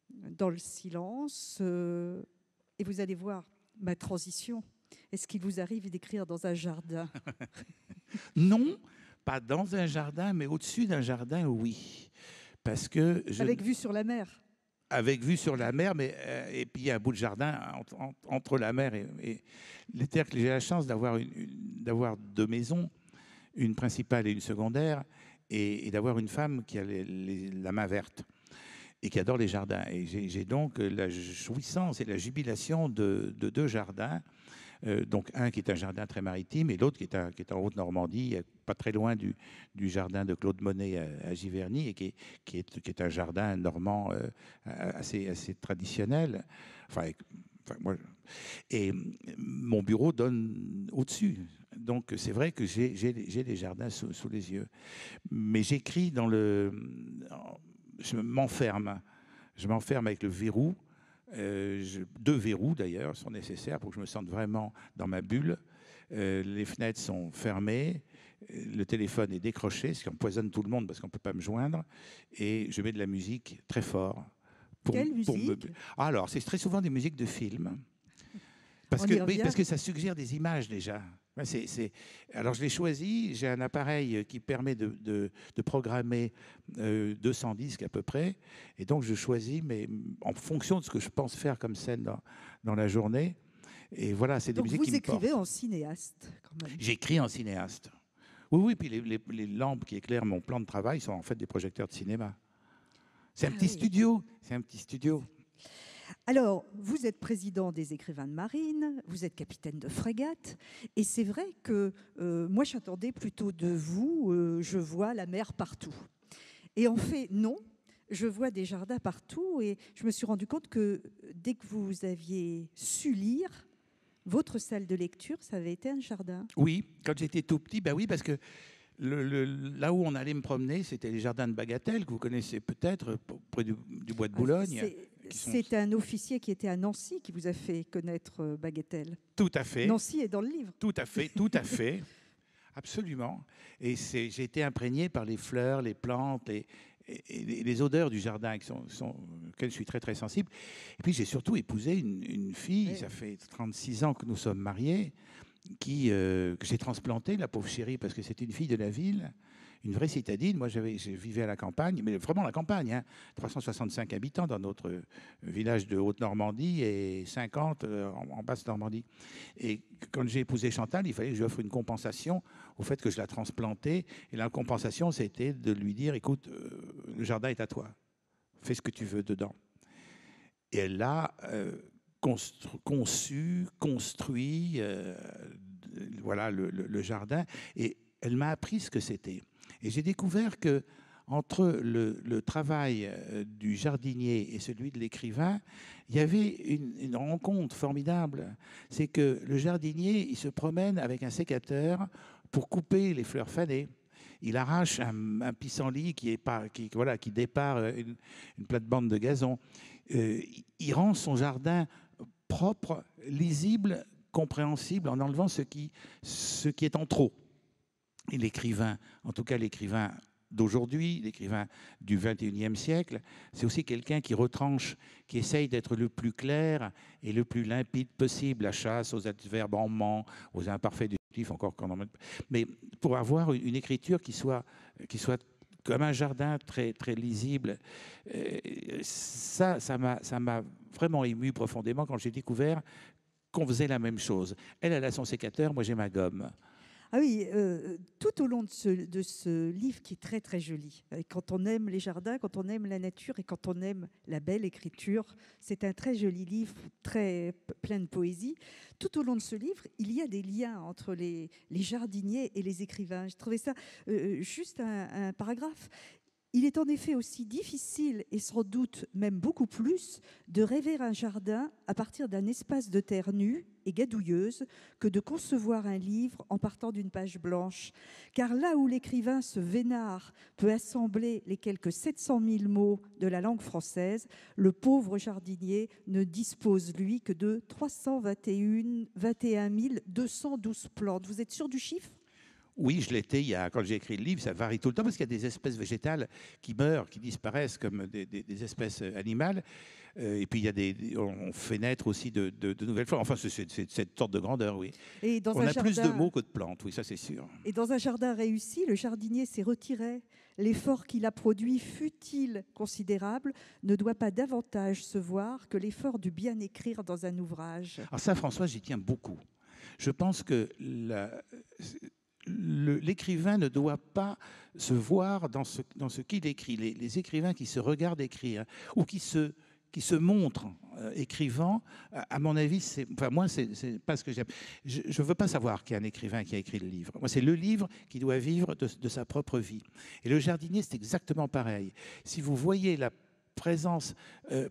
dans le silence Et vous allez voir ma transition? Est-ce qu'il vous arrive d'écrire dans un jardin? [laughs] Non, pas dans un jardin, mais au-dessus d'un jardin, oui. Parce que Avec vue sur la mer? Avec vue sur la mer, mais euh, et puis il y a un bout de jardin entre, la mer et, et J'ai la chance d'avoir d'avoir deux maisons, une principale et une secondaire, et, d'avoir une femme qui a la main verte et qui adore les jardins. Et j'ai donc la jouissance et la jubilation de, de deux jardins euh, donc un qui est un jardin très maritime et l'autre qui, qui est en Haute-Normandie, pas très loin du, jardin de Claude Monet à, Giverny, et qui est, qui, est, un jardin normand euh, assez, assez traditionnel. Enfin, moi, et mon bureau donne au-dessus. Donc c'est vrai que j'ai des jardins sous, sous, les yeux. Mais j'écris dans le... Je m'enferme. Je m'enferme avec le verrou euh, deux verrous d'ailleurs sont nécessaires pour que je me sente vraiment dans ma bulle. Euh, les fenêtres sont fermées, le téléphone est décroché, ce qui empoisonne tout le monde parce qu'on ne peut pas me joindre, et je mets de la musique très fort. Pour, Quelle musique? Alors, c'est très souvent des musiques de films. Parce, que, parce que ça suggère des images déjà. Alors je l'ai choisi, j'ai un appareil qui permet de, de, programmer 200 euh, disques à peu près, et donc je choisis, mais en fonction de ce que je pense faire comme scène dans, dans la journée. Et voilà, c'est des musiques qui me Vous écrivez en cinéaste J'écris en cinéaste. Oui, oui, puis les, les, lampes qui éclairent mon plan de travail sont en fait des projecteurs de cinéma. C'est un ah petit studio, c'est un petit studio. Alors, vous êtes président des écrivains de marine, vous êtes capitaine de frégate, et c'est vrai que euh, moi j'attendais plutôt de vous, euh, je vois la mer partout. Et en fait, non, je vois des jardins partout, et je me suis rendu compte que dès que vous aviez su lire, votre salle de lecture, ça avait été un jardin. Oui, quand j'étais tout petit, bah oui, parce que le, là où on allait me promener, c'était les jardins de Bagatelle, que vous connaissez peut-être, près du, bois de ah, Boulogne. C'est un officier qui était à Nancy qui vous a fait connaître euh, Bagatelle. Tout à fait. Nancy est dans le livre. Tout à fait, tout à [laughs] fait. Absolument. Et j'ai été imprégné par les fleurs, les plantes et, les odeurs du jardin qui sont, auxquelles je suis très très sensible. Et puis j'ai surtout épousé une, fille, ça fait 36 ans que nous sommes mariés, qui, euh, que j'ai transplantée, la pauvre chérie, parce que c'était une fille de la ville une vraie citadine. Moi, j'avais, je vivais à la campagne, mais vraiment la campagne. 365 hein. habitants dans notre euh, village de Haute-Normandie et 50 euh, en, Basse-Normandie. Et quand j'ai épousé Chantal, il fallait que je lui offre une compensation au fait que je la transplantais. Et la compensation, c'était de lui dire, écoute, euh, le jardin est à toi. Fais ce que tu veux dedans. Et elle l'a conçu, construit, voilà, le, le jardin. Et elle m'a appris ce que c'était. Et j'ai découvert que entre le, travail euh, du jardinier et celui de l'écrivain, il y avait une, rencontre formidable. C'est que le jardinier, il se promène avec un sécateur pour couper les fleurs fanées. Il arrache un, pissenlit qui, qui, qui dépare une, plate-bande de gazon. Euh, il rend son jardin propre, lisible, compréhensible en enlevant ce qui, ce qui est en trop. Et l'écrivain, en tout cas l'écrivain d'aujourd'hui, l'écrivain du 21e siècle, c'est aussi quelqu'un qui retranche, qui essaye d'être le plus clair et le plus limpide possible, la chasse aux adverbes en ment, aux imparfaits du encore qu'on en Mais pour avoir une écriture qui soit, qui soit comme un jardin très, très lisible, euh, ça, ça m'a vraiment ému profondément quand j'ai découvert qu'on faisait la même chose. Elle, elle a son sécateur, moi j'ai ma gomme. Ah oui, euh, tout au long de ce, livre qui est très très joli, quand on aime les jardins, quand on aime la nature et quand on aime la belle écriture, c'est un très joli livre, très plein de poésie. Tout au long de ce livre, il y a des liens entre les, jardiniers et les écrivains. Je trouvais ça euh, juste un paragraphe. Il est en effet aussi difficile, et sans doute même beaucoup plus, de rêver un jardin à partir d'un espace de terre nue et gadouilleuse que de concevoir un livre en partant d'une page blanche. Car là où l'écrivain se vénard peut assembler les quelques 700 000 mots de la langue française, le pauvre jardinier ne dispose, lui, que de 321 21 212 plantes. Vous êtes sûr du chiffre? Oui, je l'étais il y a, quand j'ai écrit le livre, ça varie tout le temps parce qu'il y a des espèces végétales qui meurent, qui disparaissent comme des, espèces animales. Euh, et puis il y a des, on fait naître aussi de, nouvelles fleurs. Enfin, c'est cette sorte de grandeur, oui. Et dans on a plus de mots que de plantes, oui, ça c'est sûr. Et dans un jardin réussi, le jardinier s'est retiré. L'effort qu'il a produit, fut-il considérable, ne doit pas davantage se voir que l'effort du bien écrire dans un ouvrage. Alors ça, François, j'y tiens beaucoup. Je pense que la, l'écrivain ne doit pas se voir dans ce, dans ce qu'il écrit. Les, écrivains qui se regardent écrire ou qui se, qui se montrent euh, écrivant, à, mon avis, c'est, enfin, moi, c'est, pas ce que j'aime. Je ne veux pas savoir qu'il y a un écrivain qui a écrit le livre. Moi, c'est le livre qui doit vivre de, sa propre vie. Et le jardinier, c'est exactement pareil. Si vous voyez la présence euh,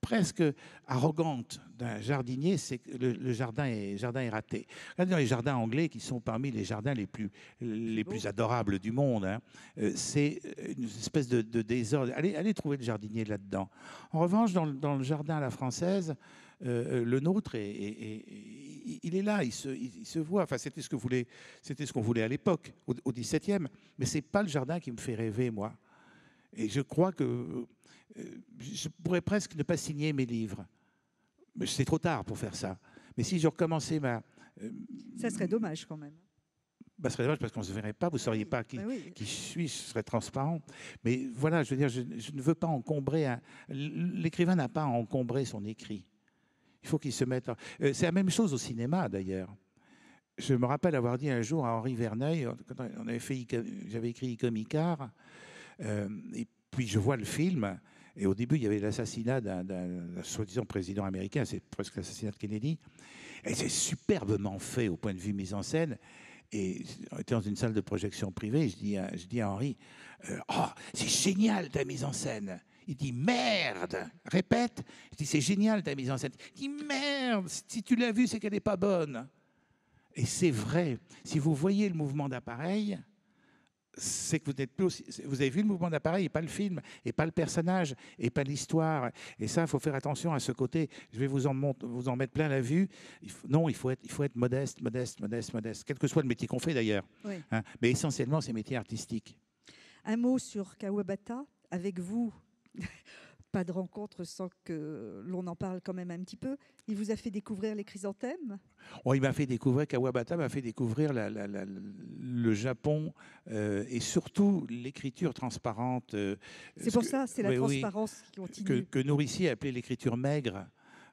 presque arrogante d'un jardinier, c'est que le, jardin, est, jardin est raté. Regardez dans les jardins anglais, qui sont parmi les jardins les plus, les plus adorables du monde, hein, euh, c'est une espèce de, désordre. Allez, allez, trouver le jardinier là-dedans. En revanche, dans, dans, le jardin à la française, euh, le nôtre, est, il est là, il se, il se voit. Enfin, c'était ce que voulait, c'était ce qu'on voulait à l'époque, au, au 17e. Mais c'est pas le jardin qui me fait rêver, moi. Et je crois que euh, je pourrais presque ne pas signer mes livres. Mais c'est trop tard pour faire ça. Mais si je recommençais ma... Ça serait dommage quand même. Bah, ce serait dommage parce qu'on ne se verrait pas, vous ne sauriez pas qui, qui, je suis, ce serait transparent. Mais voilà, je veux dire, je, ne veux pas encombrer. L'écrivain n'a pas à encombrer son écrit. Il faut qu'il se mette. C'est la même chose au cinéma d'ailleurs. Je me rappelle avoir dit un jour à Henri Verneuil, quand on avait fait, j'avais écrit Icomicard, euh, et puis je vois le film, et au début il y avait l'assassinat d'un soi-disant président américain, c'est presque l'assassinat de Kennedy, et c'est superbement fait au point de vue mise en scène. Et on était dans une salle de projection privée, je dis à, je dis à Henri, euh, oh, c'est génial ta mise en scène. Il dit merde, répète. Je dis c'est génial ta mise en scène. Il dit merde, si tu l'as vue, c'est qu'elle n'est pas bonne. Et c'est vrai. Si vous voyez le mouvement d'appareil, c'est que vous êtes plus vous avez vu le mouvement d'appareil et pas le film et pas le personnage et pas l'histoire. Et ça il faut faire attention à ce côté. Je vais vous en, vous en mettre plein la vue. Non il faut être il faut être modeste modeste modeste modeste quel que soit le métier qu'on fait d'ailleurs hein. mais essentiellement c'est métiers artistiques un mot sur Kawabata. Avec vous pas de rencontre sans que l'on en parle quand même un petit peu. Il vous a fait découvrir les chrysanthèmes? Oh, Il m'a fait découvrir, Kawabata m'a fait découvrir le Japon euh, et surtout l'écriture transparente. Euh, c'est pour ça, c'est la transparence qui continue. Que, que Nourrici a appelé l'écriture maigre.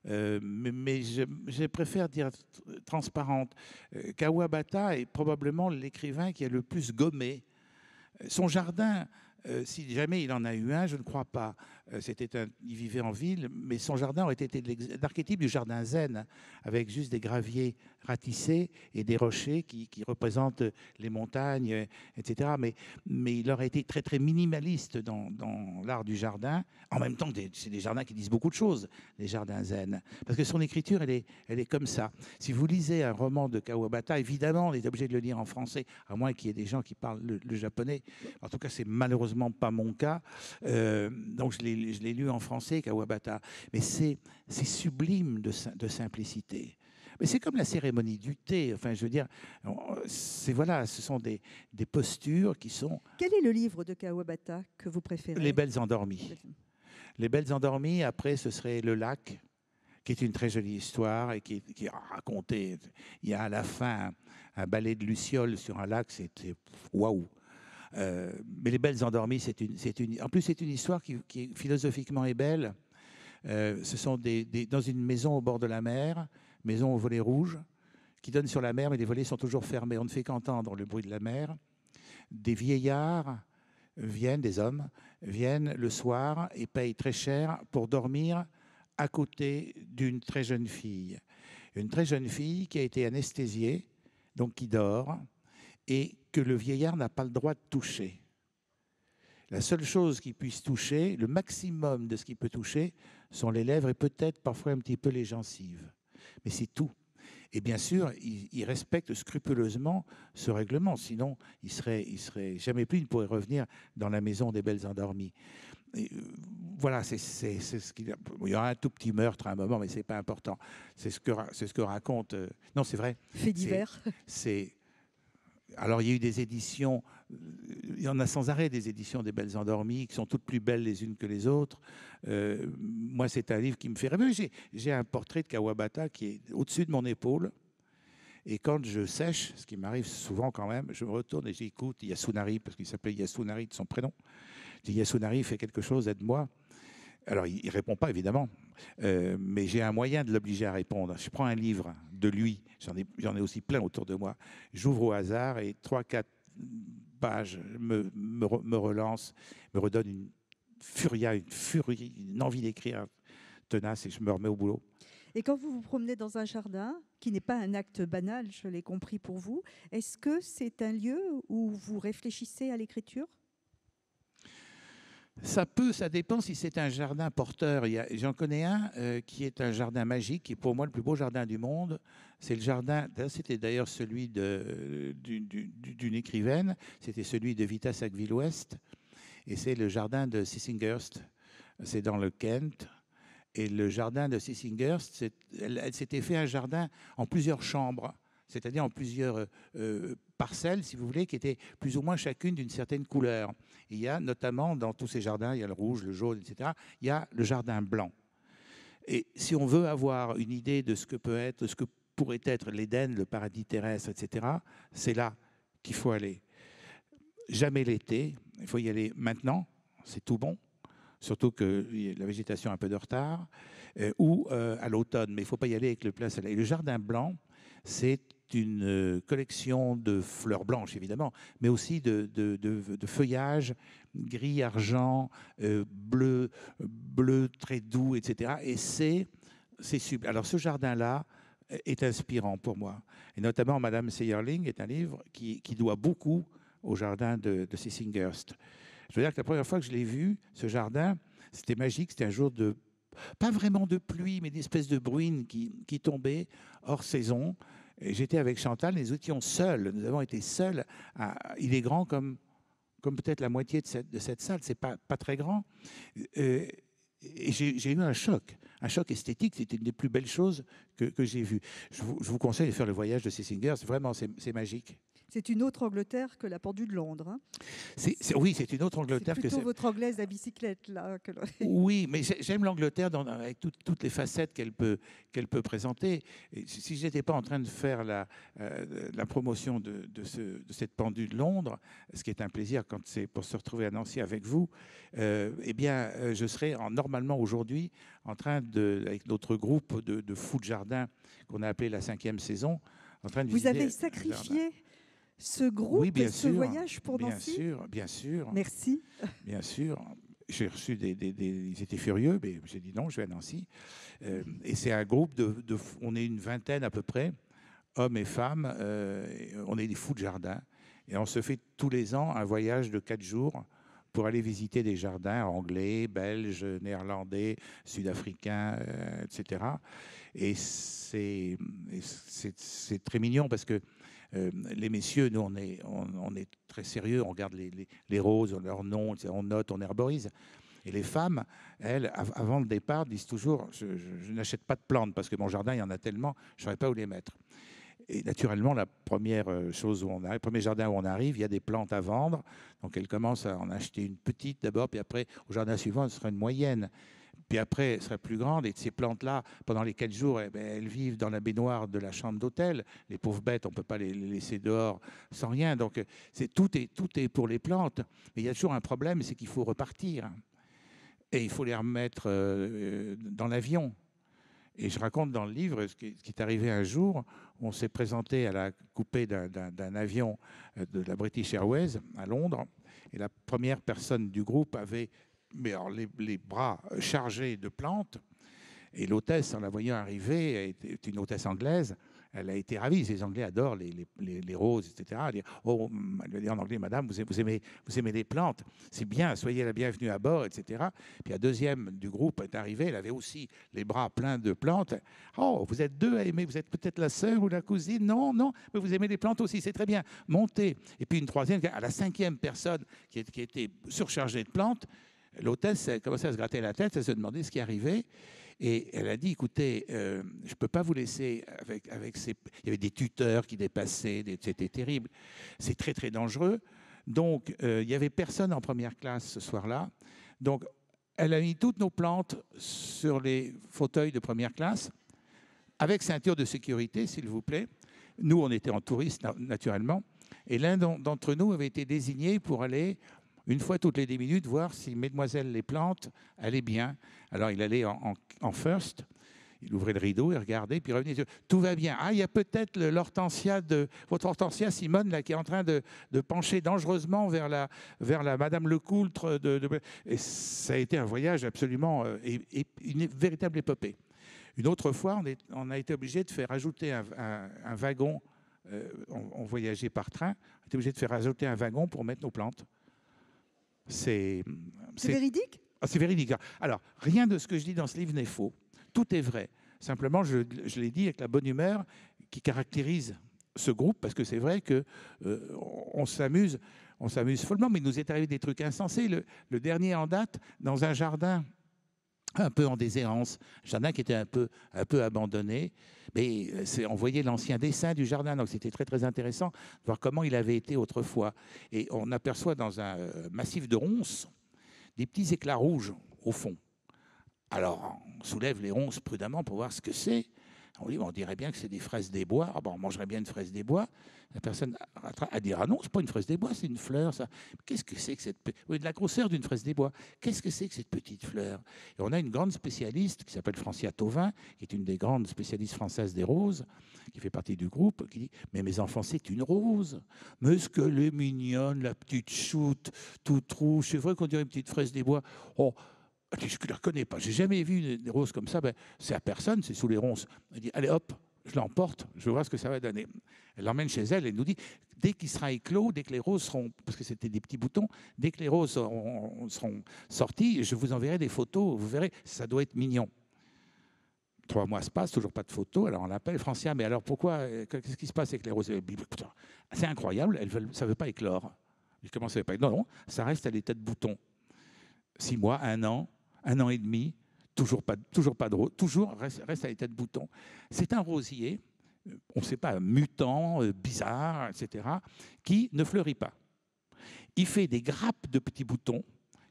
Euh, mais, je, je, préfère dire transparente. Kawabata est probablement l'écrivain qui a le plus gommé. Son jardin, si jamais il en a eu un, je ne crois pas. Euh, c'était un, il vivait en ville, mais son jardin aurait été l'archétype du jardin zen, avec juste des graviers ratissés et des rochers qui, représentent les montagnes, etc. Mais, mais il aurait été très très minimaliste dans, l'art du jardin. En même temps, c'est des jardins qui disent beaucoup de choses, les jardins zen, parce que son écriture, elle est, elle est comme ça. Si vous lisez un roman de Kawabata, évidemment, on est obligé de le lire en français, à moins qu'il y ait des gens qui parlent le, japonais. En tout cas, c'est malheureusement pas mon cas. Euh, donc je l'ai je l'ai lu en français, Kawabata, mais c'est sublime de, de simplicité. Mais c'est comme la cérémonie du thé. Enfin, je veux dire, c'est voilà, ce sont des, des, postures qui sont. Quel est le livre de Kawabata que vous préférez? Les Belles Endormies. Les Belles Endormies. Après, ce serait Le Lac, qui est une très jolie histoire et qui, qui est racontée. Il y a à la fin un ballet de Luciole sur un lac. C'était waouh. Euh, mais Les Belles Endormies, c'est une, en plus, c'est une histoire qui, qui, philosophiquement est belle. Euh, ce sont des, dans une maison au bord de la mer, maison aux volets rouges, qui donne sur la mer, mais les volets sont toujours fermés. On ne fait qu'entendre le bruit de la mer. Des vieillards viennent, des hommes, viennent le soir et payent très cher pour dormir à côté d'une très jeune fille. Une très jeune fille qui a été anesthésiée, donc qui dort, et que le vieillard n'a pas le droit de toucher. La seule chose qu'il puisse toucher, le maximum de ce qu'il peut toucher, sont les lèvres et peut-être parfois un petit peu les gencives. Mais c'est tout. Et bien sûr, il, respecte scrupuleusement ce règlement, sinon il serait, il serait jamais plus, il ne pourrait revenir dans la maison des belles endormies. Euh, voilà, c'est ce qu'il il y aura un tout petit meurtre à un moment, mais c'est pas important. C'est ce que c'est ce que raconte. Euh, non, c'est vrai. Fait divers. C'est alors il y a eu des éditions, il y en a sans arrêt des éditions des Belles Endormies qui sont toutes plus belles les unes que les autres. Euh, moi, c'est un livre qui me fait rêver. J'ai un portrait de Kawabata qui est au-dessus de mon épaule. Et quand je sèche, ce qui m'arrive souvent quand même, je me retourne et j'écoute Yasunari, parce qu'il s'appelait Yasunari de son prénom. Je dis Yasunari, fais quelque chose, aide-moi. Alors, il ne répond pas, évidemment, euh, mais j'ai un moyen de l'obliger à répondre. Je prends un livre de lui, j'en ai, aussi plein autour de moi, j'ouvre au hasard et trois, quatre pages me, me, me relancent, me redonnent une furia, une furie, une envie d'écrire tenace et je me remets au boulot. Et quand vous vous promenez dans un jardin, qui n'est pas un acte banal, je l'ai compris pour vous, est-ce que c'est un lieu où vous réfléchissez à l'écriture? Ça peut, ça dépend si c'est un jardin porteur. J'en connais un euh, qui est un jardin magique, qui est pour moi le plus beau jardin du monde. C'est le jardin, c'était d'ailleurs celui d'une écrivaine, c'était celui de Vita Sackville-Ouest, et c'est le jardin de Sissinghurst, c'est dans le Kent. Et le jardin de Sissinghurst, elle s'était fait un jardin en plusieurs chambres c'est-à-dire en plusieurs euh, parcelles, si vous voulez, qui étaient plus ou moins chacune d'une certaine couleur. il y a notamment dans tous ces jardins, il y a le rouge, le jaune, etc., il y a le jardin blanc. Et si on veut avoir une idée de ce que peut être, ce que pourrait être l'Éden, le paradis terrestre, etc., c'est là qu'il faut aller. Jamais l'été, il faut y aller maintenant, c'est tout bon, surtout que la végétation a un peu de retard, euh, ou euh, à l'automne, mais il ne faut pas y aller avec le plein soleil. Le jardin blanc, c'est une euh, collection de fleurs blanches, évidemment, mais aussi de, de, feuillage gris, argent, bleu, bleu très doux, etc. Et c'est sublime. Alors ce jardin-là est inspirant pour moi. Et notamment Madame Seyerling est un livre qui, qui doit beaucoup au jardin de, de. Je veux dire que la première fois que je l'ai vu, ce jardin, c'était magique. C'était un jour de, pas vraiment de pluie, mais d'espèce de bruine qui, qui tombait hors saison. J'étais avec Chantal, nous étions seuls. Nous avons été seuls. il est grand comme, comme peut-être la moitié de cette, de cette salle. C'est pas, pas très grand. Euh, et j'ai eu un choc, un choc esthétique. C'était une des plus belles choses que, que j'ai vues. Je vous, conseille de faire le voyage de Sissingers. Vraiment, c'est magique. C'est une autre Angleterre que la pendule de Londres. Hein. oui, c'est une autre Angleterre. C'est plutôt votre anglaise à bicyclette là. oui, mais j'aime l'Angleterre avec toutes les facettes qu'elle peut qu'elle peut présenter. Et si j'étais pas en train de faire la, euh, la promotion de, de, ce, de, cette pendule de Londres, ce qui est un plaisir quand c'est pour se retrouver à Nancy avec vous, euh, eh bien, euh, je serais en, normalement aujourd'hui en train de, avec notre groupe de, de foot jardin qu'on a appelé la cinquième saison, en train de Vous avez sacrifié ce groupe, oui, bien ce voyage pour bien Nancy sûr, bien sûr. Merci. Bien sûr. J'ai reçu des, Ils étaient furieux, mais j'ai dit non, je vais à Nancy. Euh, et c'est un groupe de, On est une vingtaine à peu près, hommes et femmes. Euh, on est des fous de jardin. Et on se fait tous les ans un voyage de quatre jours pour aller visiter des jardins anglais, belges, néerlandais, sud-africains, euh, etc. Et c'est très mignon parce que euh, les messieurs, nous, on est, on, est très sérieux, on regarde les, les, roses, leurs noms, on note, on herborise. Et les femmes, elles, avant le départ, disent toujours Je, n'achète pas de plantes parce que mon jardin, il y en a tellement, je ne saurais pas où les mettre. Et naturellement, la première euh, chose où on arrive, le premier jardin où on arrive, il y a des plantes à vendre. Donc elles commencent à en acheter une petite d'abord, puis après, au jardin suivant, ce sera une moyenne puis après, elle serait plus grande. Et ces plantes-là, pendant les quatre jours, eh ben, elles vivent dans la baignoire de la chambre d'hôtel. Les pauvres bêtes, on ne peut pas les, laisser dehors sans rien. Donc, c'est, tout, est, tout est pour les plantes. Mais il y a toujours un problème, c'est qu'il faut repartir. Et il faut les remettre euh, dans l'avion. Et je raconte dans le livre ce qui est arrivé un jour. On s'est présenté à la coupée d'un avion euh, de la British Airways à Londres. Et la première personne du groupe avait mais alors les, bras chargés de plantes. Et l'hôtesse, en la voyant arriver, est une hôtesse anglaise, elle a été ravie. Les Anglais adorent les, roses, etc. Elle, dit, oh, dit en anglais, Madame, vous, vous, aimez, vous aimez les plantes, c'est bien, soyez la bienvenue à bord, etc. Puis la deuxième du groupe est arrivée, elle avait aussi les bras pleins de plantes. Oh, vous êtes deux à aimer, vous êtes peut-être la sœur ou la cousine Non, non, mais vous aimez les plantes aussi, c'est très bien. Montez. Et puis une troisième, à la cinquième personne qui, qui était surchargée de plantes, L'hôtesse a commencé à se gratter la tête, elle se demandait ce qui arrivait. Et elle a dit, écoutez, euh, je ne peux pas vous laisser avec, avec ces... Il y avait des tuteurs qui dépassaient, c'était terrible. C'est très, très dangereux. Donc, euh, il n'y avait personne en première classe ce soir-là. Donc, elle a mis toutes nos plantes sur les fauteuils de première classe, avec ceinture de sécurité, s'il vous plaît. Nous, on était en touriste, naturellement. Et l'un d'entre nous avait été désigné pour aller une fois toutes les 10 minutes, voir si Mesdemoiselles les plantes allaient bien. Alors il allait en, first, il ouvrait le rideau et regardait, puis il revenait. Tout va bien. Ah, il y a peut-être l'hortensia de votre hortensia Simone là qui est en train de, pencher dangereusement vers la Madame Lecoultre. De, et ça a été un voyage absolument euh, une véritable épopée. Une autre fois, on a été obligé de faire ajouter un, wagon. Euh, on, on, voyageait par train. On a été obligé de faire ajouter un wagon pour mettre nos plantes. C'est véridique? Ah, C'est véridique. Alors, rien de ce que je dis dans ce livre n'est faux. Tout est vrai. Simplement, je, l'ai dit avec la bonne humeur qui caractérise ce groupe, parce que c'est vrai que euh, on s'amuse, on s'amuse follement, mais il nous est arrivé des trucs insensés. le, dernier en date, dans un jardin un peu en déshérence, qui était un peu, un peu abandonné. Mais euh, on voyait l'ancien dessin du jardin, donc c'était très très intéressant de voir comment il avait été autrefois. Et on aperçoit dans un euh, massif de ronces des petits éclats rouges au fond. Alors, on soulève les ronces prudemment pour voir ce que c'est. On dirait bien que c'est des fraises des bois. Ah on mangerait bien une fraise des bois. La personne a dire ah non, c'est pas une fraise des bois, c'est une fleur. Ça. Qu'est-ce que c'est que cette oui, de la grosseur d'une fraise des bois Qu'est-ce que c'est que cette petite fleur? Et on a une grande spécialiste qui s'appelle Francia Tauvin, qui est une des grandes spécialistes françaises des roses, qui fait partie du groupe, qui dit mais mes enfants, c'est une rose. Mais ce que est mignonne, la petite choute, toute rouge. C'est vrai qu'on dirait une petite fraise des bois. Oh, je ne la reconnais pas? J'ai jamais vu des roses comme ça. Ben, c'est à personne, c'est sous les ronces. Elle dit Allez hop, je l'emporte, je vois ce que ça va donner. Elle l'emmène chez elle et nous dit dès qu'il sera éclos, dès que les roses seront, parce que c'était des petits boutons, dès que les roses seront, seront sorties, je vous enverrai des photos. Vous verrez, ça doit être mignon. Trois mois se passent, toujours pas de photos. Alors on l'appelle Francia, mais alors pourquoi Qu'est-ce qui se passe avec les roses? C'est incroyable, ça ne veut pas éclore. Je commence à pas. Non, non, ça reste à l'état de bouton. Six mois, un an, un an et demi, toujours pas, toujours pas toujours reste, à l'état de bouton. C'est un rosier, on ne sait pas, mutant, euh, bizarre, etc., qui ne fleurit pas. Il fait des grappes de petits boutons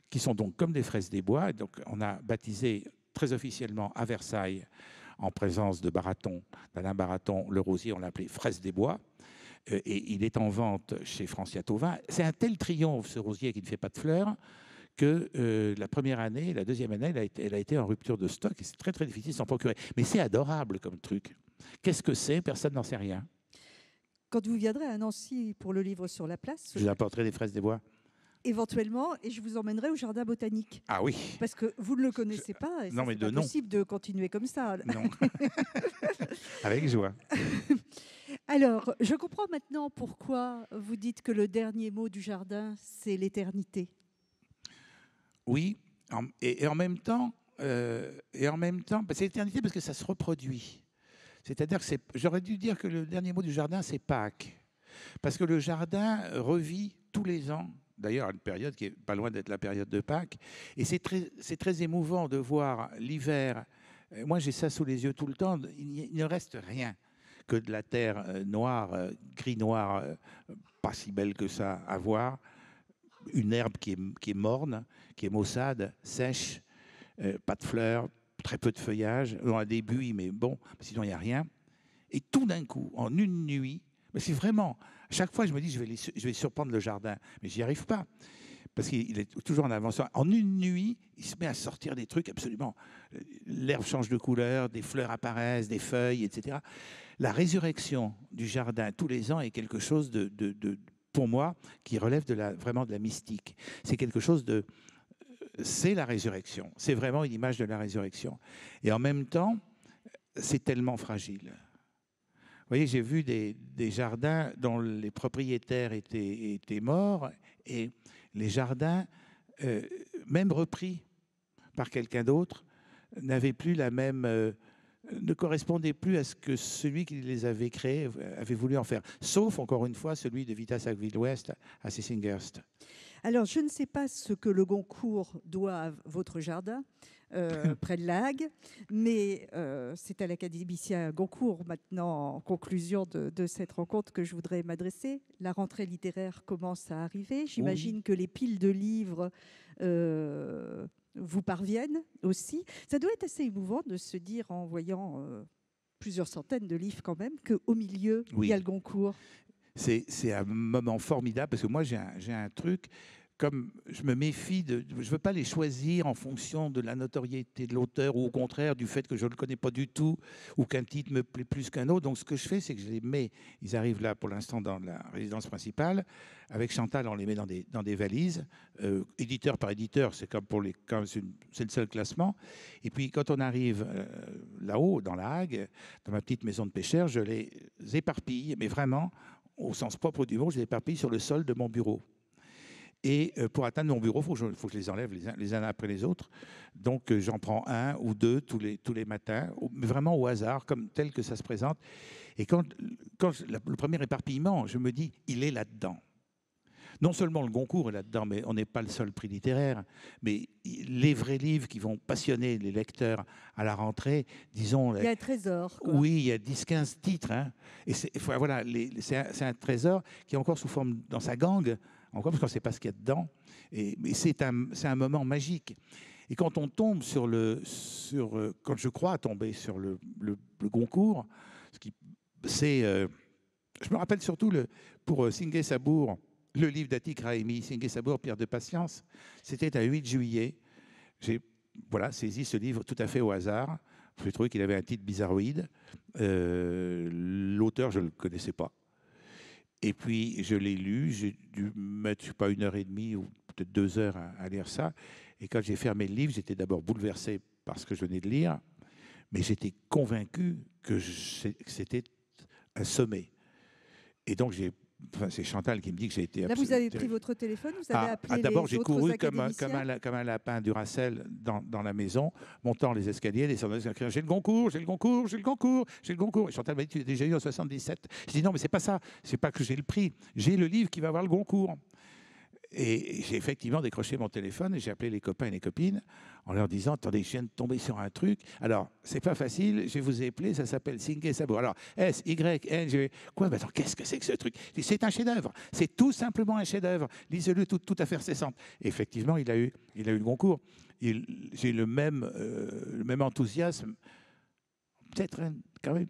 qui sont donc comme des fraises des bois. Donc on a baptisé très officiellement à Versailles, en présence de Baraton, d'Alain Baraton, le rosier, on l'appelait fraise des bois. Euh, et il est en vente chez Francia Tauvin. C'est un tel triomphe, ce rosier, qui ne fait pas de fleurs, que euh, la première année, la deuxième année, elle a, été, elle a été en rupture de stock et c'est très très difficile de s'en procurer. Mais c'est adorable comme truc. Qu'est-ce que c'est? Personne n'en sait rien. Quand vous viendrez à Nancy pour le livre sur la place, je vous apporterai des fraises des bois. Éventuellement, et je vous emmènerai au jardin botanique. Ah oui. Parce que vous ne le connaissez pas. Et non, mais de pas possible de continuer comme ça. Non. [laughs] Avec joie. Alors, je comprends maintenant pourquoi vous dites que le dernier mot du jardin, c'est l'éternité. Oui, et, en même temps, euh, et en même temps, bah, c'est l'éternité parce que ça se reproduit. C'est-à-dire que j'aurais dû dire que le dernier mot du jardin, c'est Pâques, parce que le jardin revit tous les ans. D'ailleurs, à une période qui est pas loin d'être la période de Pâques, et c'est très, très émouvant de voir l'hiver. Euh, moi, j'ai ça sous les yeux tout le temps. Il, ne reste rien que de la terre euh, noire, gris-noir, pas si belle que ça à voir une herbe qui est, qui est morne, qui est maussade, sèche, euh, pas de fleurs, très peu de feuillage, a des buis, mais bon, sinon il n'y a rien. Et tout d'un coup, en une nuit, mais c'est vraiment, à chaque fois je me dis, je vais, je vais surprendre le jardin, mais j'y arrive pas. Parce qu'il est toujours en avance. En une nuit, il se met à sortir des trucs absolument. L'herbe change de couleur, des fleurs apparaissent, des feuilles, etc. La résurrection du jardin tous les ans est quelque chose de pour moi, qui relève vraiment de la mystique. C'est quelque chose de... C'est la résurrection. C'est vraiment une image de la résurrection. Et en même temps, c'est tellement fragile. Vous voyez, j'ai vu des, jardins dont les propriétaires étaient, étaient morts et les jardins, euh, même repris par quelqu'un d'autre, n'avaient plus la même... Euh, ne correspondait plus à ce que celui qui les avait créés avait voulu en faire, sauf encore une fois celui de Vita Sackville-Ouest à Sissinghurst. Alors, je ne sais pas ce que le Goncourt doit à votre jardin, euh, [laughs] près de La Hague, mais euh, c'est à l'académicien Goncourt, maintenant, en conclusion de, cette rencontre, que je voudrais m'adresser. La rentrée littéraire commence à arriver. J'imagine que les piles de livres euh, vous parviennent aussi. Ça doit être assez émouvant de se dire en voyant euh, plusieurs centaines de livres quand même qu'au milieu, il y a le Goncourt. C'est un moment formidable parce que moi j'ai un, un, truc, comme je me méfie de, je veux pas les choisir en fonction de la notoriété de l'auteur ou au contraire du fait que je ne le connais pas du tout ou qu'un titre me plaît plus qu'un autre. Donc ce que je fais, c'est que je les mets. Ils arrivent là pour l'instant dans la résidence principale. Avec Chantal, on les met dans des valises, euh, éditeur par éditeur. C'est comme pour les, c'est le seul classement. Et puis quand on arrive euh, là-haut dans la Hague, dans ma petite maison de pêcheur, je les éparpille, mais vraiment au sens propre du mot, je les éparpille sur le sol de mon bureau. Et euh, pour atteindre mon bureau, il faut, que je les enlève les uns, après les autres. Donc euh, j'en prends un ou deux tous les, tous les matins, vraiment au hasard, comme tel que ça se présente. Et quand, quand le premier éparpillement, je me dis, il est là-dedans. Non seulement le Goncourt est là-dedans, mais on n'est pas le seul prix littéraire, mais les vrais livres qui vont passionner les lecteurs à la rentrée, disons... Il y a un trésor. Oui, il y a 10-15 titres. Hein. Et c'est voilà, c'est un, un, trésor qui est encore sous forme, dans sa gangue, encore parce qu'on ne sait pas ce qu'il y a dedans. Et, c'est un, moment magique. Et quand on tombe sur le, euh, quand je crois tomber sur le, le, Goncourt, ce qui, c'est, euh, je me rappelle surtout pour Singé Sabour, le livre d'Atik Raimi, Singé Sabour, Pierre de Patience, c'était un 8 juillet. J'ai voilà, saisi ce livre tout à fait au hasard. J'ai trouvé qu'il avait un titre bizarroïde. Euh, l'auteur, je ne le connaissais pas. Et puis, je l'ai lu. J'ai dû mettre, je sais pas, une heure et demie ou peut-être deux heures à, lire ça. Et quand j'ai fermé le livre, j'étais d'abord bouleversé par ce que je venais de lire, mais j'étais convaincu que c'était un sommet. Et donc, j'ai c'est Chantal qui me dit que j'ai été. Là, vous avez pris votre téléphone, vous avez ah, appelé ah, D'abord, j'ai couru comme, un, comme, un, comme un lapin du Racel dans, dans, la maison, montant les escaliers, descendant les escaliers. J'ai le Goncourt, j'ai le Goncourt, j'ai le Goncourt, j'ai le Goncourt. Et Chantal m'a dit Tu l'as déjà eu en 77. Je dis Non, mais c'est pas ça. C'est pas que j'ai le prix. J'ai le livre qui va avoir le Goncourt. Et j'ai effectivement décroché mon téléphone et j'ai appelé les copains et les copines en leur disant Attendez, je viens de tomber sur un truc. Alors, c'est pas facile, je vous ai appelé, ça s'appelle Singé Sabot. Alors, S, Y, N, G. Quoi? Mais attends, qu'est-ce que c'est que ce truc? C'est un chef-d'œuvre. C'est tout simplement un chef-d'œuvre. Lisez-le tout, à fait cessante. Effectivement, il a eu, il a eu le concours. J'ai le même, euh, le même enthousiasme, peut-être quand même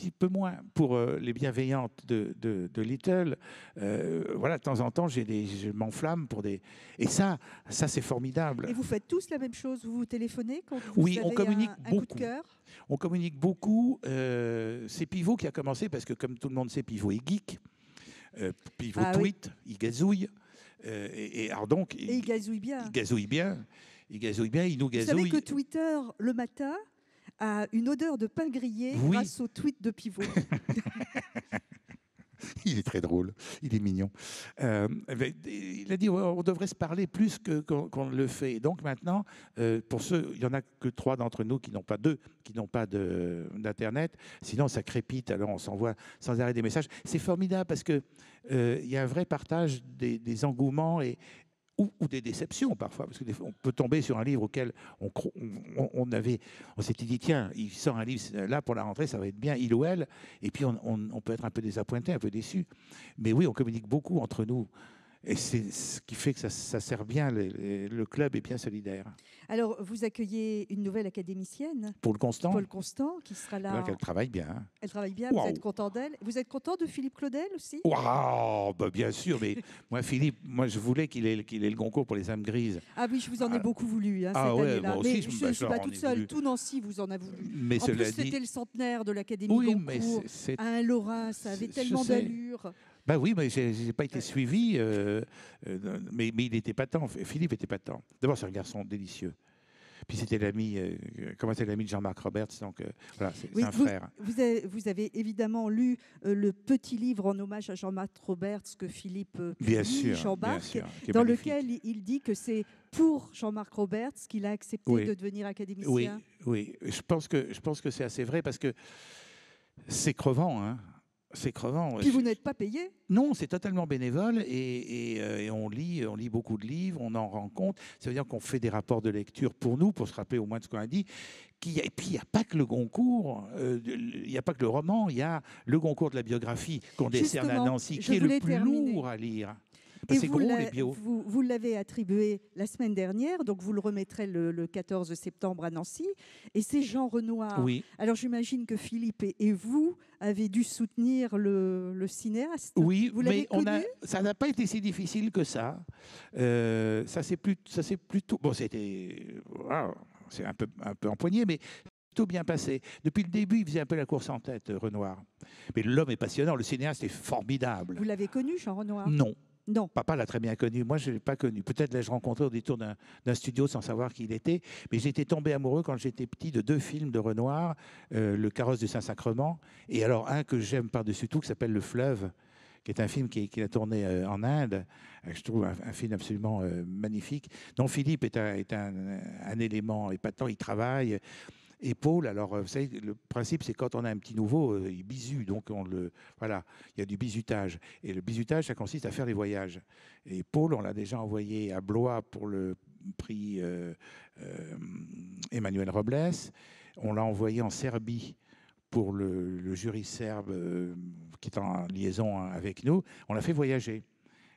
petit peu moins pour euh, les bienveillantes de, de, Little. Euh, voilà, de temps en temps, j'ai des, je m'enflamme pour des. Et ça, ça c'est formidable. Et vous faites tous la même chose Vous vous téléphonez quand vous Oui, on communique un, beaucoup. coup de cœur? On communique beaucoup. Euh, c'est Pivot qui a commencé parce que, comme tout le monde sait, Pivot est geek. Pivot ah tweet, il gazouille. et, et, alors donc, et il gazouille bien. Il gazouille bien. Il gazouille bien, il nous gazouille. Vous savez que Twitter, le matin, a une odeur de pain grillé grâce au tweet de Pivot. [laughs] il est très drôle, il est mignon. Euh, il a dit on devrait se parler plus qu'on le fait. donc maintenant, euh, pour ceux, il y en a que trois d'entre nous qui n'ont pas deux, qui n'ont pas d'internet. Sinon, ça crépite. Alors on s'envoie sans arrêt des messages. C'est formidable parce que euh, il y a un vrai partage des, des engouements et, ou, des déceptions parfois, parce qu'on peut tomber sur un livre auquel on, on, avait, on s'était dit tiens, il sort un livre là pour la rentrée, ça va être bien, il ou elle, et puis on, peut être un peu désappointé, un peu déçu. Mais oui, on communique beaucoup entre nous. Et c'est ce qui fait que ça, sert bien, le, club est bien solidaire. Alors, vous accueillez une nouvelle académicienne Paul Constant. Paul Constant, qui sera là. elle travaille bien. Hein. Elle travaille bien, vous êtes content d'elle. Vous êtes content de Philippe Claudel aussi? Waouh bah, Bien sûr, mais [laughs] moi, Philippe, moi, je voulais qu'il ait, qu'il ait le concours pour les âmes grises. Ah oui, je vous en ai ah. beaucoup voulu hein, ah, cette année-là. mais je ne suis pas toute seule, tout Nancy vous en a voulu. Mais en plus, c'était le centenaire de l'Académie oui, Goncourt, mais à un Lorrain, ça avait tellement d'allure. Ben oui, mais je n'ai pas été suivi, euh, euh, mais, mais, il était pas tant. Philippe était pas tant. D'abord, c'est un garçon délicieux. Puis c'était l'ami, euh, comment c'est l'ami de Jean-Marc Roberts, donc voilà, c'est un frère. Vous avez, vous avez, évidemment lu le petit livre en hommage à Jean-Marc Roberts que Philippe bien sûr, Jean-Marc, dans lequel il dit que c'est pour Jean-Marc Roberts qu'il a accepté de devenir académicien. Oui, oui, je pense que je pense que c'est assez vrai parce que c'est crevant, hein. C'est crevant. Puis vous n'êtes pas payé Non, c'est totalement bénévole et, euh, on lit, on lit beaucoup de livres, on en rend compte. Ça veut dire qu'on fait des rapports de lecture pour nous, pour se rappeler au moins de ce qu'on a dit. Et puis il n'y a pas que le Goncourt, euh, il n'y a pas que le roman, il y a le Goncourt de la biographie qu'on décerne à Nancy, qui est le plus lourd à lire. C'est gros les bio. Vous, vous l'avez attribué la semaine dernière, donc vous le remettrez le, 14 septembre à Nancy. Et c'est Jean Renoir. Oui. Alors j'imagine que Philippe et, vous avez dû soutenir le, cinéaste. Oui, vous mais on a, ça n'a pas été si difficile que ça. Euh, ça c'est plutôt. Bon, c'était, c'est un peu, un peu empoigné, mais tout bien passé. Depuis le début, il faisait un peu la course en tête, Renoir. Mais l'homme est passionnant, le cinéaste est formidable. Vous l'avez connu, Jean Renoir? Non. Non. Papa l'a très bien connu. Moi, je ne l'ai pas connu. Peut-être l'ai-je rencontré au détour d'un studio sans savoir qui il était. Mais j'étais tombé amoureux quand j'étais petit de deux films de Renoir, euh, Le carrosse du Saint-Sacrement, et alors un que j'aime par-dessus tout, qui s'appelle Le Fleuve, qui est un film qu'il a tourné euh, en Inde. Euh, je trouve un, film absolument magnifique. dont Philippe est, un, est un, un, élément épatant. Il travaille épaule. Alors, euh, vous savez, le principe, c'est quand on a un petit nouveau, euh, il bisue. Donc, on le, voilà, il y a du bisutage. Et le bisutage, ça consiste à faire les voyages. Et Paul, on l'a déjà envoyé à Blois pour le prix euh, Emmanuel Robles. On l'a envoyé en Serbie pour le, jury serbe qui est en liaison avec nous. On l'a fait voyager.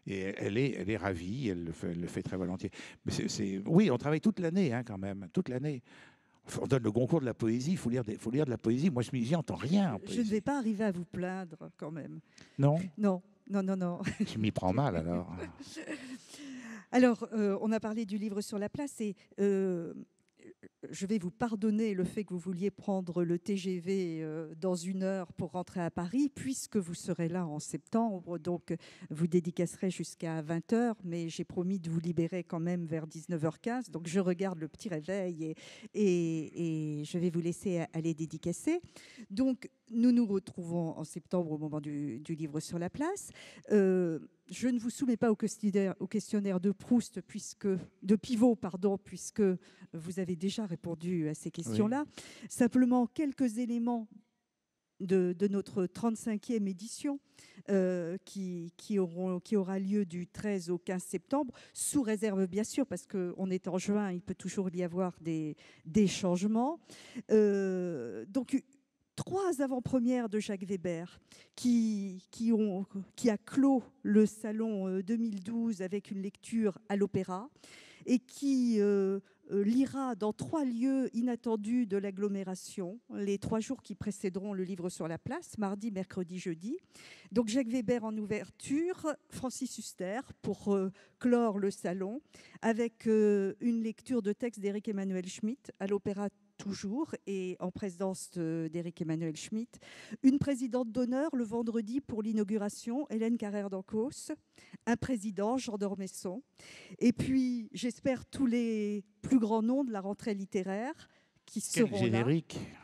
Et elle est, ravie, elle le fait, très volontiers. Oui, on travaille toute l'année, hein, quand même, toute l'année. On donne le concours de la poésie, il faut lire, faut lire de la poésie. Moi, je me dis, entends rien. Je ne vais pas arriver à vous plaindre, quand même. Non? Non, non, non, non. [laughs] Je m'y prends mal, alors. [laughs] alors, euh, on a parlé du livre sur la place et euh, je vais vous pardonner le fait que vous vouliez prendre le TGV euh, dans une heure pour rentrer à Paris, puisque vous serez là en septembre. Donc, vous dédicacerez jusqu'à 20h, mais j'ai promis de vous libérer quand même vers 19h15. Donc, je regarde le petit réveil et, je vais vous laisser aller dédicacer. Donc, nous nous retrouvons en septembre au moment du, livre sur la place. Euh, je ne vous soumets pas au questionnaire, au questionnaire, de Proust, puisque, de Pivot, pardon, puisque vous avez déjà répondu à ces questions-là. Simplement quelques éléments de, notre 35e édition euh, qui, qui, auront, qui, aura lieu du 13 au 15 septembre, sous réserve bien sûr, parce qu'on est en juin, il peut toujours y avoir des, des changements. Euh, donc trois avant-premières de Jacques Weber qui, qui, a clos le salon 2012 euh, avec une lecture à l'opéra et qui euh, euh, lira dans trois lieux inattendus de l'agglomération les trois jours qui précéderont le livre sur la place, mardi, mercredi, jeudi. Donc Jacques Weber en ouverture, Francis Huster pour clore le salon, avec une lecture de texte d'Éric Emmanuel Schmitt à l'opéra toujours, et en présence d'Éric Emmanuel Schmitt. Une présidente d'honneur le vendredi pour l'inauguration, Hélène Carrère d'Ancos. Un président, Jean d'Ormesson. Et puis, j'espère, tous les plus grands noms de la rentrée littéraire qui seront générique. là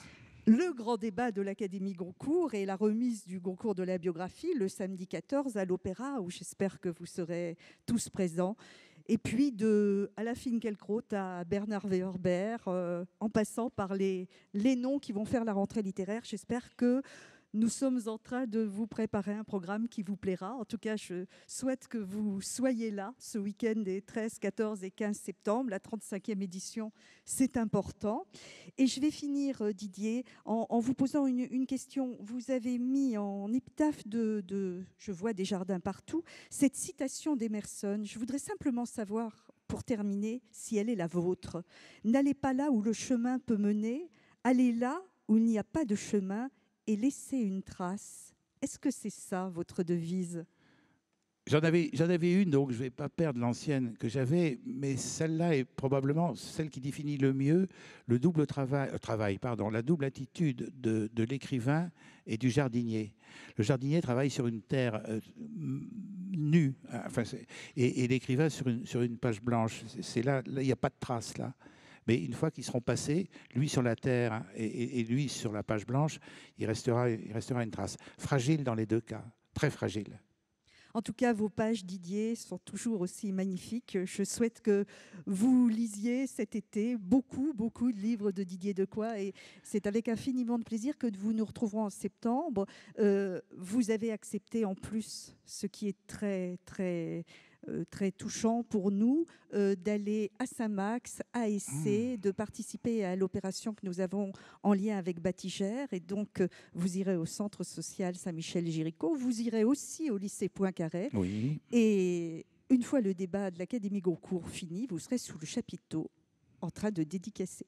le grand débat de l'Académie Goncourt et la remise du Goncourt de la biographie le samedi 14 à l'Opéra, où j'espère que vous serez tous présents. Et puis de Ala Finkielkraut à Bernard Weber, euh, en passant par les, les noms qui vont faire la rentrée littéraire. J'espère que nous sommes en train de vous préparer un programme qui vous plaira. En tout cas, je souhaite que vous soyez là ce week-end des 13, 14 et 15 septembre. La 35e édition, c'est important. Et je vais finir, euh, Didier, en, vous posant une, question. Vous avez mis en épitaphe de, de Je vois des jardins partout, cette citation d'Emerson. Je voudrais simplement savoir, pour terminer, si elle est la vôtre. N'allez pas là où le chemin peut mener, allez là où il n'y a pas de chemin et laisser une trace. Est-ce que c'est ça votre devise? J'en avais, j'en avais une, donc je ne vais pas perdre l'ancienne que j'avais, mais celle-là est probablement celle qui définit le mieux le double travail, euh, travail pardon, la double attitude de, l'écrivain et du jardinier. Le jardinier travaille sur une terre euh, nue, hein, enfin, et, et l'écrivain sur une, sur une page blanche. C'est là, il n'y a pas de trace là. Mais une fois qu'ils seront passés, lui sur la terre et, lui sur la page blanche, il restera, il restera une trace. Fragile dans les deux cas, très fragile. En tout cas, vos pages, Didier, sont toujours aussi magnifiques. Je souhaite que vous lisiez cet été beaucoup, beaucoup de livres de Didier Decoy. Et c'est avec infiniment de plaisir que vous nous retrouverons en septembre. Euh, vous avez accepté en plus, ce qui est très, très très touchant pour nous euh, d'aller à Saint-Max, à Essé, mmh. de participer à l'opération que nous avons en lien avec Batigère. Et donc, euh, vous irez au centre social Saint-Michel-Géricault. Vous irez aussi au lycée Poincaré. Oui. Et une fois le débat de l'Académie Goncourt fini, vous serez sous le chapiteau en train de dédicacer.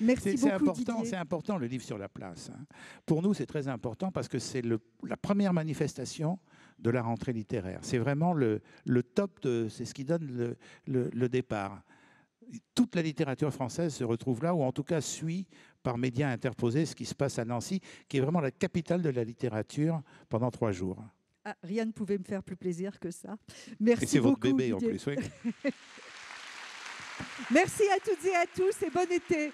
Merci beaucoup. C'est important, c'est important le livre sur la place. Hein. Pour nous, c'est très important parce que c'est la première manifestation de la rentrée littéraire. C'est vraiment le, le top, c'est ce qui donne le, le, départ. Toute la littérature française se retrouve là, ou en tout cas suit par médias interposés ce qui se passe à Nancy, qui est vraiment la capitale de la littérature pendant trois jours. Ah, rien ne pouvait me faire plus plaisir que ça. Merci et c'est votre bébé en plus, oui. [laughs] Merci à toutes et à tous et bon été.